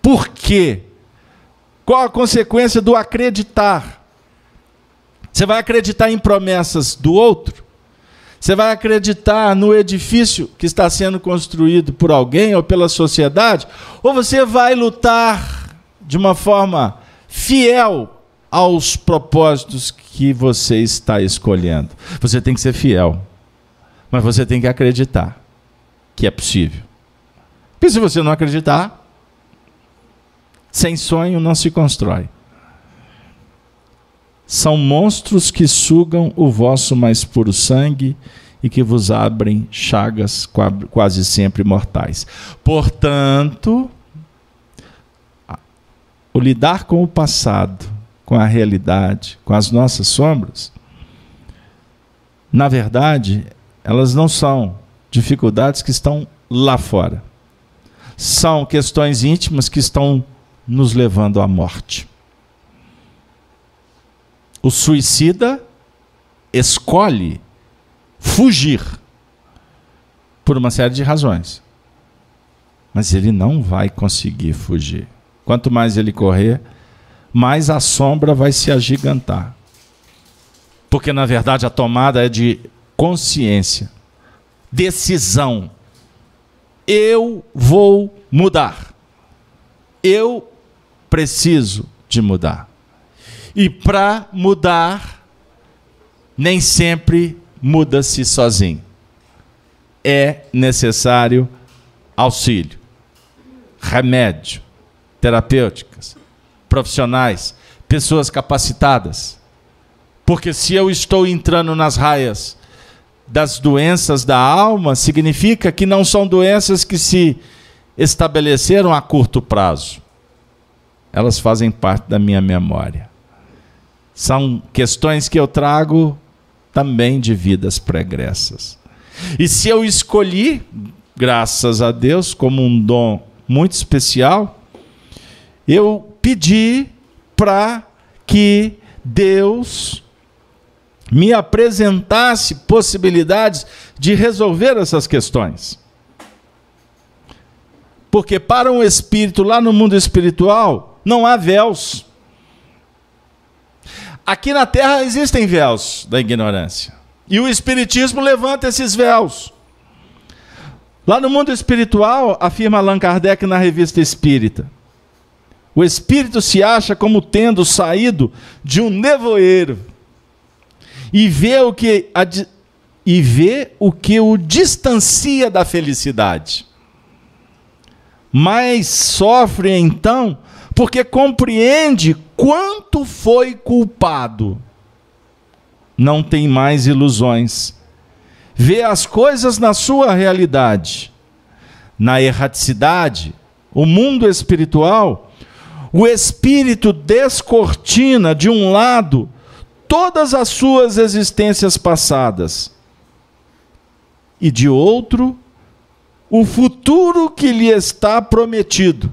Por quê? Qual a consequência do acreditar? Você vai acreditar em promessas do outro? Você vai acreditar no edifício que está sendo construído por alguém ou pela sociedade? Ou você vai lutar de uma forma fiel aos propósitos que você está escolhendo? Você tem que ser fiel, mas você tem que acreditar que é possível. Porque se você não acreditar, sem sonho não se constrói. São monstros que sugam o vosso mais puro sangue e que vos abrem chagas quase sempre mortais. Portanto, o lidar com o passado, com a realidade, com as nossas sombras, na verdade, elas não são dificuldades que estão lá fora. São questões íntimas que estão nos levando à morte. O suicida escolhe fugir por uma série de razões. Mas ele não vai conseguir fugir. Quanto mais ele correr, mais a sombra vai se agigantar. Porque na verdade a tomada é de consciência, decisão. Eu vou mudar. Eu preciso de mudar. E para mudar, nem sempre muda-se sozinho. É necessário auxílio, remédio, terapêuticas, profissionais, pessoas capacitadas. Porque se eu estou entrando nas raias das doenças da alma, significa que não são doenças que se estabeleceram a curto prazo. Elas fazem parte da minha memória. São questões que eu trago também de vidas pregressas. E se eu escolhi, graças a Deus, como um dom muito especial, eu pedi para que Deus me apresentasse possibilidades de resolver essas questões. Porque para um espírito lá no mundo espiritual, não há véus. Aqui na terra existem véus da ignorância. E o Espiritismo levanta esses véus. Lá no mundo espiritual, afirma Allan Kardec na revista Espírita, o espírito se acha como tendo saído de um nevoeiro e vê o que, e vê o, que o distancia da felicidade. Mas sofre então porque compreende quanto foi culpado. Não tem mais ilusões. Vê as coisas na sua realidade. Na erraticidade, o mundo espiritual, o espírito descortina de um lado todas as suas existências passadas e de outro o futuro que lhe está prometido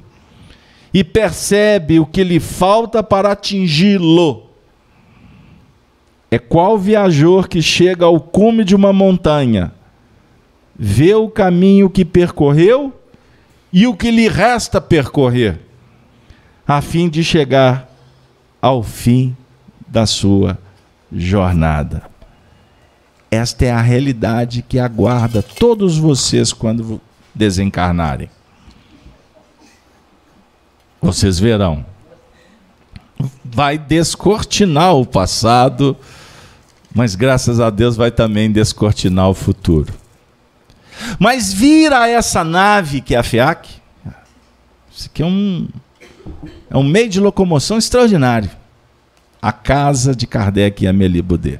e percebe o que lhe falta para atingi-lo. É qual viajor que chega ao cume de uma montanha, vê o caminho que percorreu e o que lhe resta percorrer, a fim de chegar ao fim da sua jornada. Esta é a realidade que aguarda todos vocês quando desencarnarem. Vocês verão. Vai descortinar o passado, mas graças a Deus vai também descortinar o futuro. Mas vira essa nave que é a FIAC, isso aqui é um, é um meio de locomoção extraordinário. A casa de Kardec e Amélie Boudet.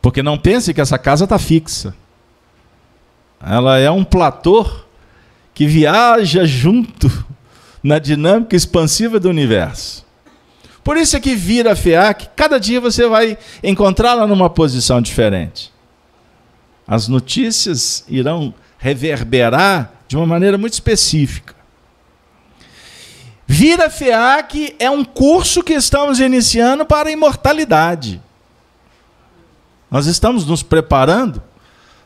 Porque não pense que essa casa está fixa. Ela é um platô que viaja junto na dinâmica expansiva do universo. Por isso é que vira a FEAC, cada dia você vai encontrá-la numa posição diferente. As notícias irão reverberar de uma maneira muito específica. Vira FEAC é um curso que estamos iniciando para a imortalidade. Nós estamos nos preparando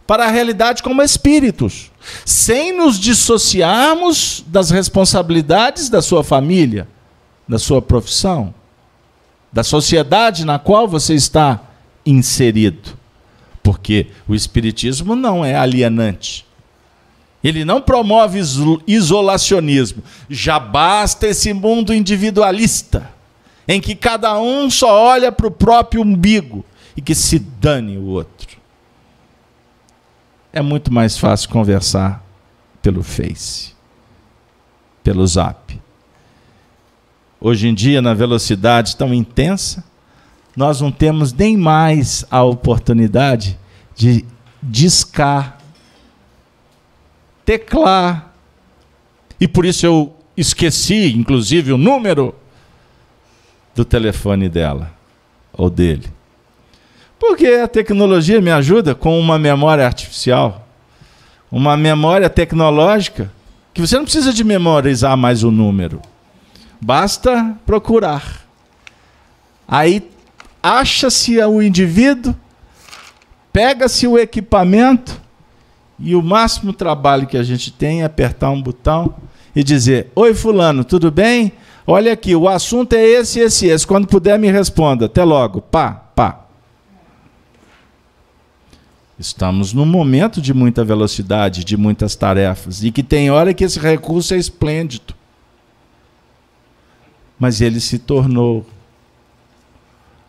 para a realidade como espíritos, sem nos dissociarmos das responsabilidades da sua família, da sua profissão, da sociedade na qual você está inserido. Porque o espiritismo não é alienante. Ele não promove isolacionismo. Já basta esse mundo individualista, em que cada um só olha para o próprio umbigo e que se dane o outro. É muito mais fácil conversar pelo Face, pelo Zap. Hoje em dia, na velocidade tão intensa, nós não temos nem mais a oportunidade de discar, teclar. E por isso eu esqueci, inclusive, o número do telefone dela ou dele. Porque a tecnologia me ajuda com uma memória artificial, uma memória tecnológica, que você não precisa de memorizar mais o número. Basta procurar. Aí acha-se o indivíduo, pega-se o equipamento e o máximo trabalho que a gente tem é apertar um botão e dizer: Oi, Fulano, tudo bem? Olha aqui, o assunto é esse, esse, esse. Quando puder, me responda. Até logo. Pá, pá. Estamos num momento de muita velocidade, de muitas tarefas, e que tem hora que esse recurso é esplêndido. Mas ele se tornou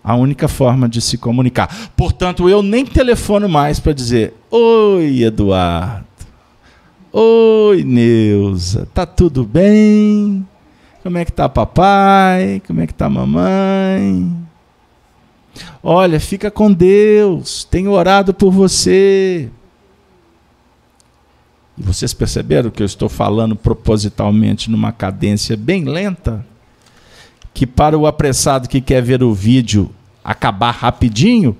a única forma de se comunicar. Portanto, eu nem telefono mais para dizer: Oi, Eduardo. Oi, Neuza. Tá tudo bem? Como é que tá papai? Como é que tá mamãe? Olha, fica com Deus, tenho orado por você. E vocês perceberam que eu estou falando propositalmente numa cadência bem lenta? Que para o apressado que quer ver o vídeo acabar rapidinho,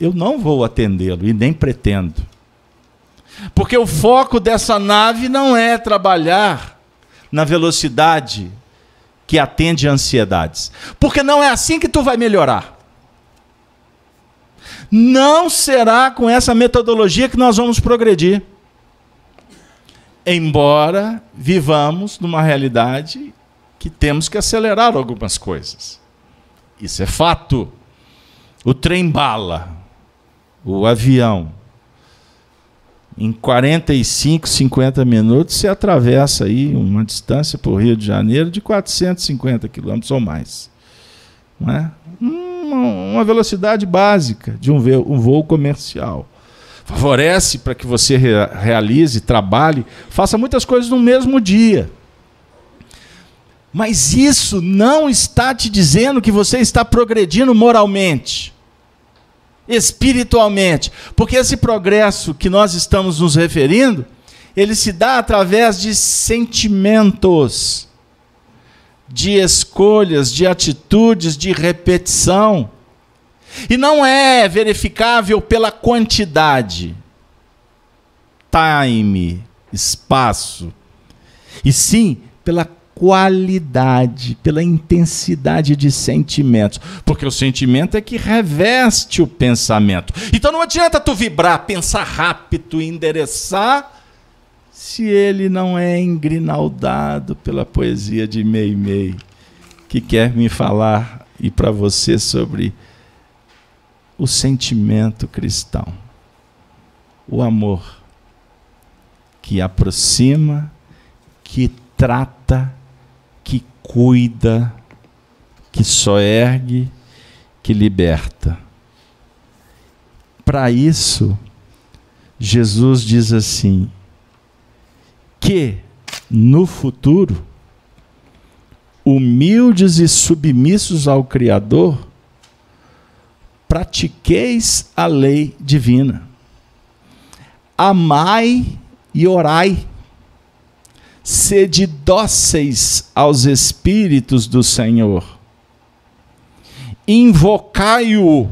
eu não vou atendê-lo e nem pretendo. Porque o foco dessa nave não é trabalhar na velocidade que atende ansiedades. Porque não é assim que tu vai melhorar. Não será com essa metodologia que nós vamos progredir. Embora vivamos numa realidade que temos que acelerar algumas coisas. Isso é fato. O trem bala, o avião, em 45, 50 minutos você atravessa aí uma distância para o Rio de Janeiro de 450 quilômetros ou mais. Não é? Uma velocidade básica de um voo, um voo comercial. Favorece para que você realize, trabalhe, faça muitas coisas no mesmo dia. Mas isso não está te dizendo que você está progredindo moralmente, espiritualmente, porque esse progresso que nós estamos nos referindo, ele se dá através de sentimentos de escolhas, de atitudes, de repetição. E não é verificável pela quantidade, time, espaço, e sim pela qualidade, pela intensidade de sentimentos. Porque o sentimento é que reveste o pensamento. Então não adianta tu vibrar, pensar rápido e endereçar se ele não é engrinaldado pela poesia de Mei Mei, que quer me falar e para você sobre o sentimento cristão, o amor que aproxima, que trata que cuida, que só ergue, que liberta. Para isso, Jesus diz assim: que no futuro, humildes e submissos ao Criador, pratiqueis a lei divina. Amai e orai sede dóceis aos Espíritos do Senhor. Invocai-o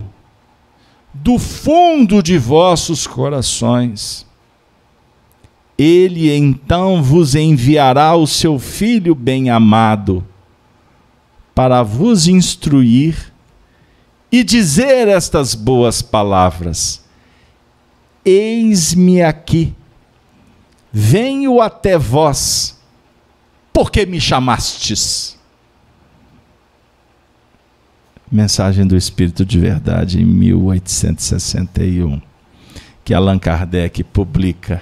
do fundo de vossos corações. Ele então vos enviará o seu Filho bem-amado, para vos instruir e dizer estas boas palavras: Eis-me aqui Venho até vós, porque me chamastes. Mensagem do Espírito de Verdade em 1861, que Allan Kardec publica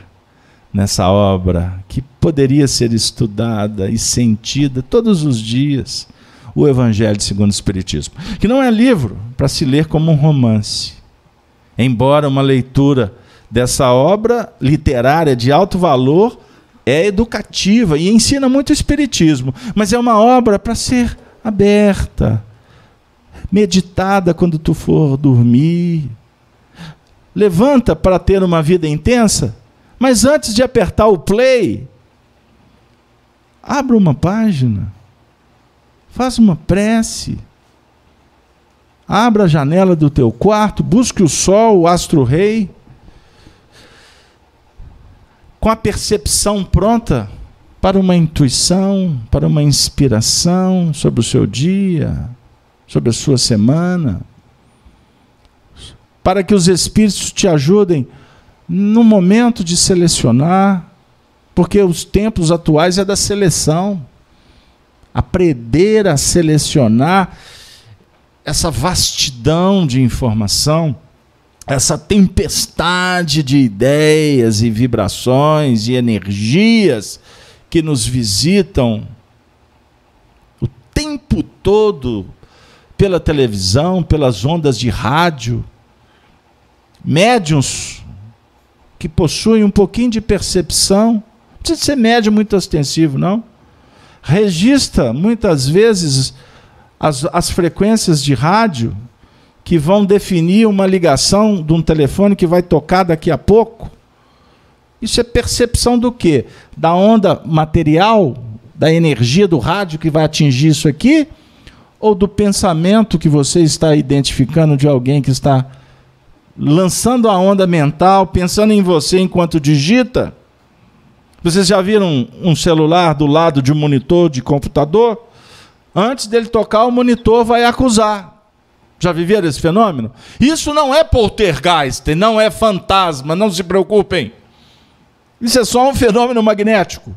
nessa obra que poderia ser estudada e sentida todos os dias, o Evangelho segundo o Espiritismo, que não é livro para se ler como um romance, embora uma leitura dessa obra literária de alto valor é educativa e ensina muito o espiritismo, mas é uma obra para ser aberta, meditada quando tu for dormir. Levanta para ter uma vida intensa, mas antes de apertar o play, abra uma página, faz uma prece. Abra a janela do teu quarto, busque o sol, o astro-rei com a percepção pronta para uma intuição, para uma inspiração sobre o seu dia, sobre a sua semana, para que os Espíritos te ajudem no momento de selecionar, porque os tempos atuais é da seleção. Aprender a selecionar essa vastidão de informação essa tempestade de ideias e vibrações e energias que nos visitam o tempo todo pela televisão, pelas ondas de rádio, médiums que possuem um pouquinho de percepção, não precisa ser médium muito ostensivo, não. Registra muitas vezes as, as frequências de rádio que vão definir uma ligação de um telefone que vai tocar daqui a pouco. Isso é percepção do quê? Da onda material, da energia do rádio que vai atingir isso aqui? Ou do pensamento que você está identificando de alguém que está lançando a onda mental, pensando em você enquanto digita? Vocês já viram um celular do lado de um monitor de computador? Antes dele tocar, o monitor vai acusar. Já viveram esse fenômeno? Isso não é poltergeist, não é fantasma, não se preocupem. Isso é só um fenômeno magnético.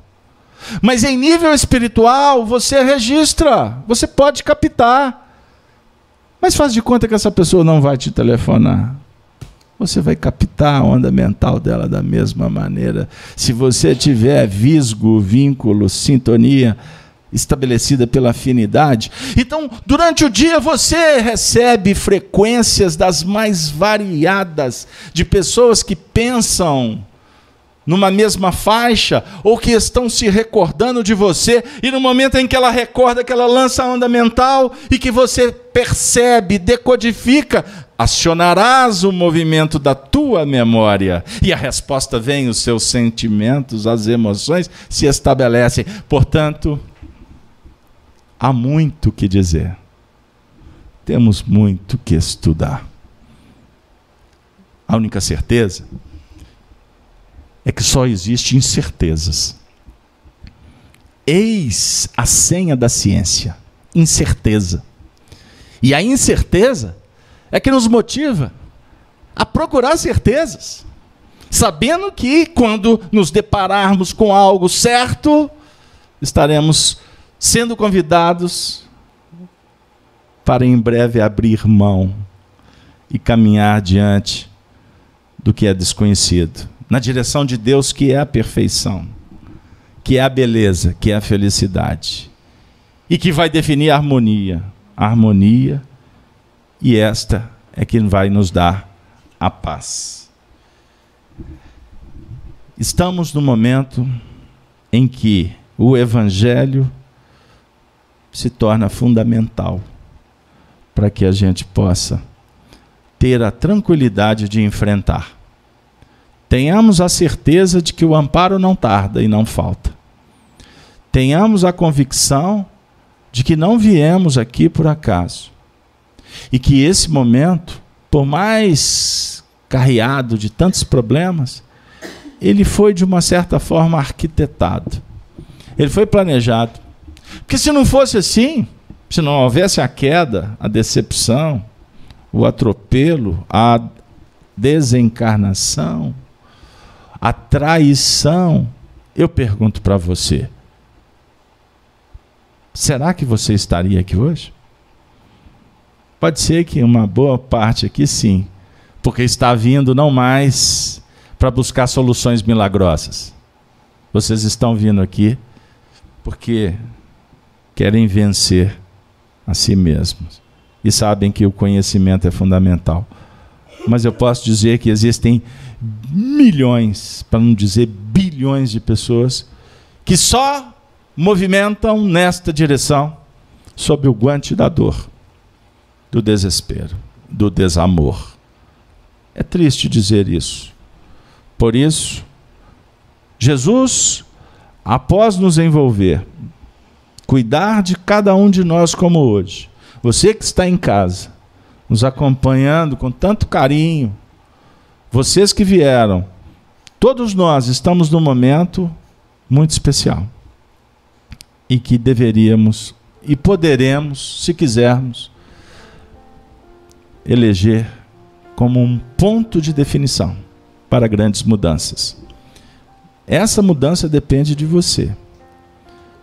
Mas em nível espiritual, você registra, você pode captar. Mas faz de conta que essa pessoa não vai te telefonar. Você vai captar a onda mental dela da mesma maneira. Se você tiver visgo, vínculo, sintonia, estabelecida pela afinidade. Então, durante o dia você recebe frequências das mais variadas de pessoas que pensam numa mesma faixa ou que estão se recordando de você e no momento em que ela recorda que ela lança a onda mental e que você percebe, decodifica, acionarás o movimento da tua memória e a resposta vem, os seus sentimentos, as emoções se estabelecem. Portanto, há muito que dizer. Temos muito que estudar. A única certeza é que só existe incertezas. Eis a senha da ciência: incerteza. E a incerteza é que nos motiva a procurar certezas, sabendo que quando nos depararmos com algo certo, estaremos sendo convidados para em breve abrir mão e caminhar diante do que é desconhecido, na direção de Deus que é a perfeição, que é a beleza, que é a felicidade e que vai definir a harmonia, a harmonia e esta é que vai nos dar a paz. Estamos no momento em que o evangelho se torna fundamental para que a gente possa ter a tranquilidade de enfrentar. Tenhamos a certeza de que o amparo não tarda e não falta. Tenhamos a convicção de que não viemos aqui por acaso. E que esse momento, por mais carreado de tantos problemas, ele foi de uma certa forma arquitetado. Ele foi planejado. Porque se não fosse assim, se não houvesse a queda, a decepção, o atropelo, a desencarnação, a traição, eu pergunto para você: será que você estaria aqui hoje? Pode ser que uma boa parte aqui sim, porque está vindo não mais para buscar soluções milagrosas. Vocês estão vindo aqui porque querem vencer a si mesmos e sabem que o conhecimento é fundamental. Mas eu posso dizer que existem milhões, para não dizer bilhões de pessoas que só movimentam nesta direção sob o guante da dor do desespero, do desamor. É triste dizer isso. Por isso, Jesus, após nos envolver, cuidar de cada um de nós como hoje, você que está em casa, nos acompanhando com tanto carinho, vocês que vieram, todos nós estamos num momento muito especial e que deveríamos e poderemos, se quisermos, eleger como um ponto de definição para grandes mudanças. Essa mudança depende de você.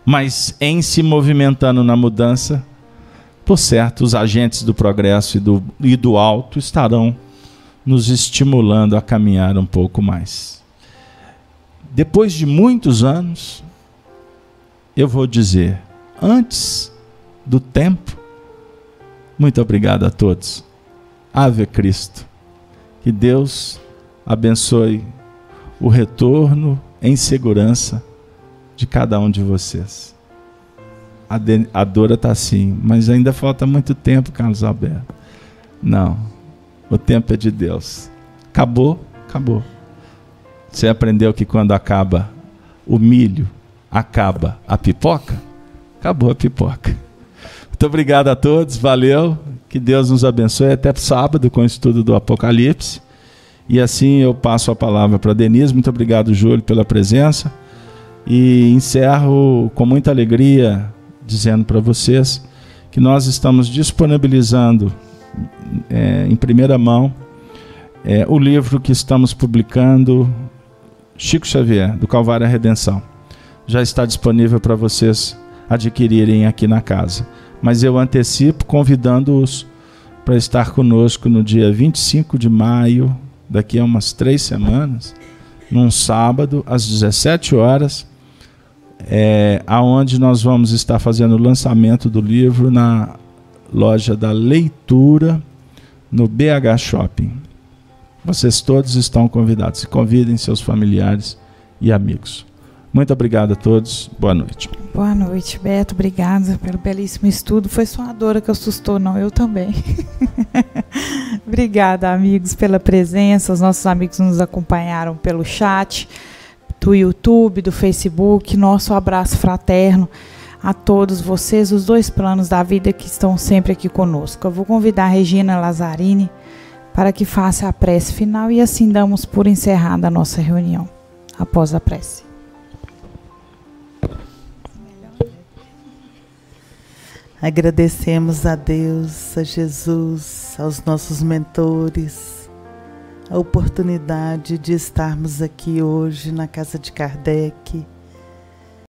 Mas em se movimentando na mudança, por certo, os agentes do progresso e do, e do alto estarão nos estimulando a caminhar um pouco mais. Depois de muitos anos, eu vou dizer, antes do tempo, muito obrigado a todos. Ave Cristo. Que Deus abençoe o retorno em segurança de cada um de vocês. A, de, a Dora está assim, mas ainda falta muito tempo, Carlos Alberto. Não, o tempo é de Deus. Acabou, acabou. Você aprendeu que quando acaba o milho, acaba a pipoca? Acabou a pipoca. Muito obrigado a todos, valeu. Que Deus nos abençoe até sábado com o estudo do Apocalipse. E assim eu passo a palavra para Denise. Muito obrigado, Júlio, pela presença. E encerro com muita alegria dizendo para vocês que nós estamos disponibilizando é, em primeira mão é, o livro que estamos publicando, Chico Xavier, do Calvário à Redenção. Já está disponível para vocês adquirirem aqui na casa mas eu antecipo convidando-os para estar conosco no dia 25 de maio, daqui a umas três semanas, num sábado, às 17 horas, é, aonde nós vamos estar fazendo o lançamento do livro na loja da leitura no BH Shopping. Vocês todos estão convidados. Convidem seus familiares e amigos. Muito obrigado a todos. Boa noite. Boa noite, Beto. Obrigada pelo belíssimo estudo. Foi só a Dora que assustou, não, eu também. Obrigada, amigos, pela presença. Os nossos amigos nos acompanharam pelo chat do YouTube, do Facebook. Nosso abraço fraterno a todos vocês os dois planos da vida que estão sempre aqui conosco. Eu vou convidar a Regina Lazzarini para que faça a prece final e assim damos por encerrada a nossa reunião após a prece. Agradecemos a Deus, a Jesus, aos nossos mentores, a oportunidade de estarmos aqui hoje na casa de Kardec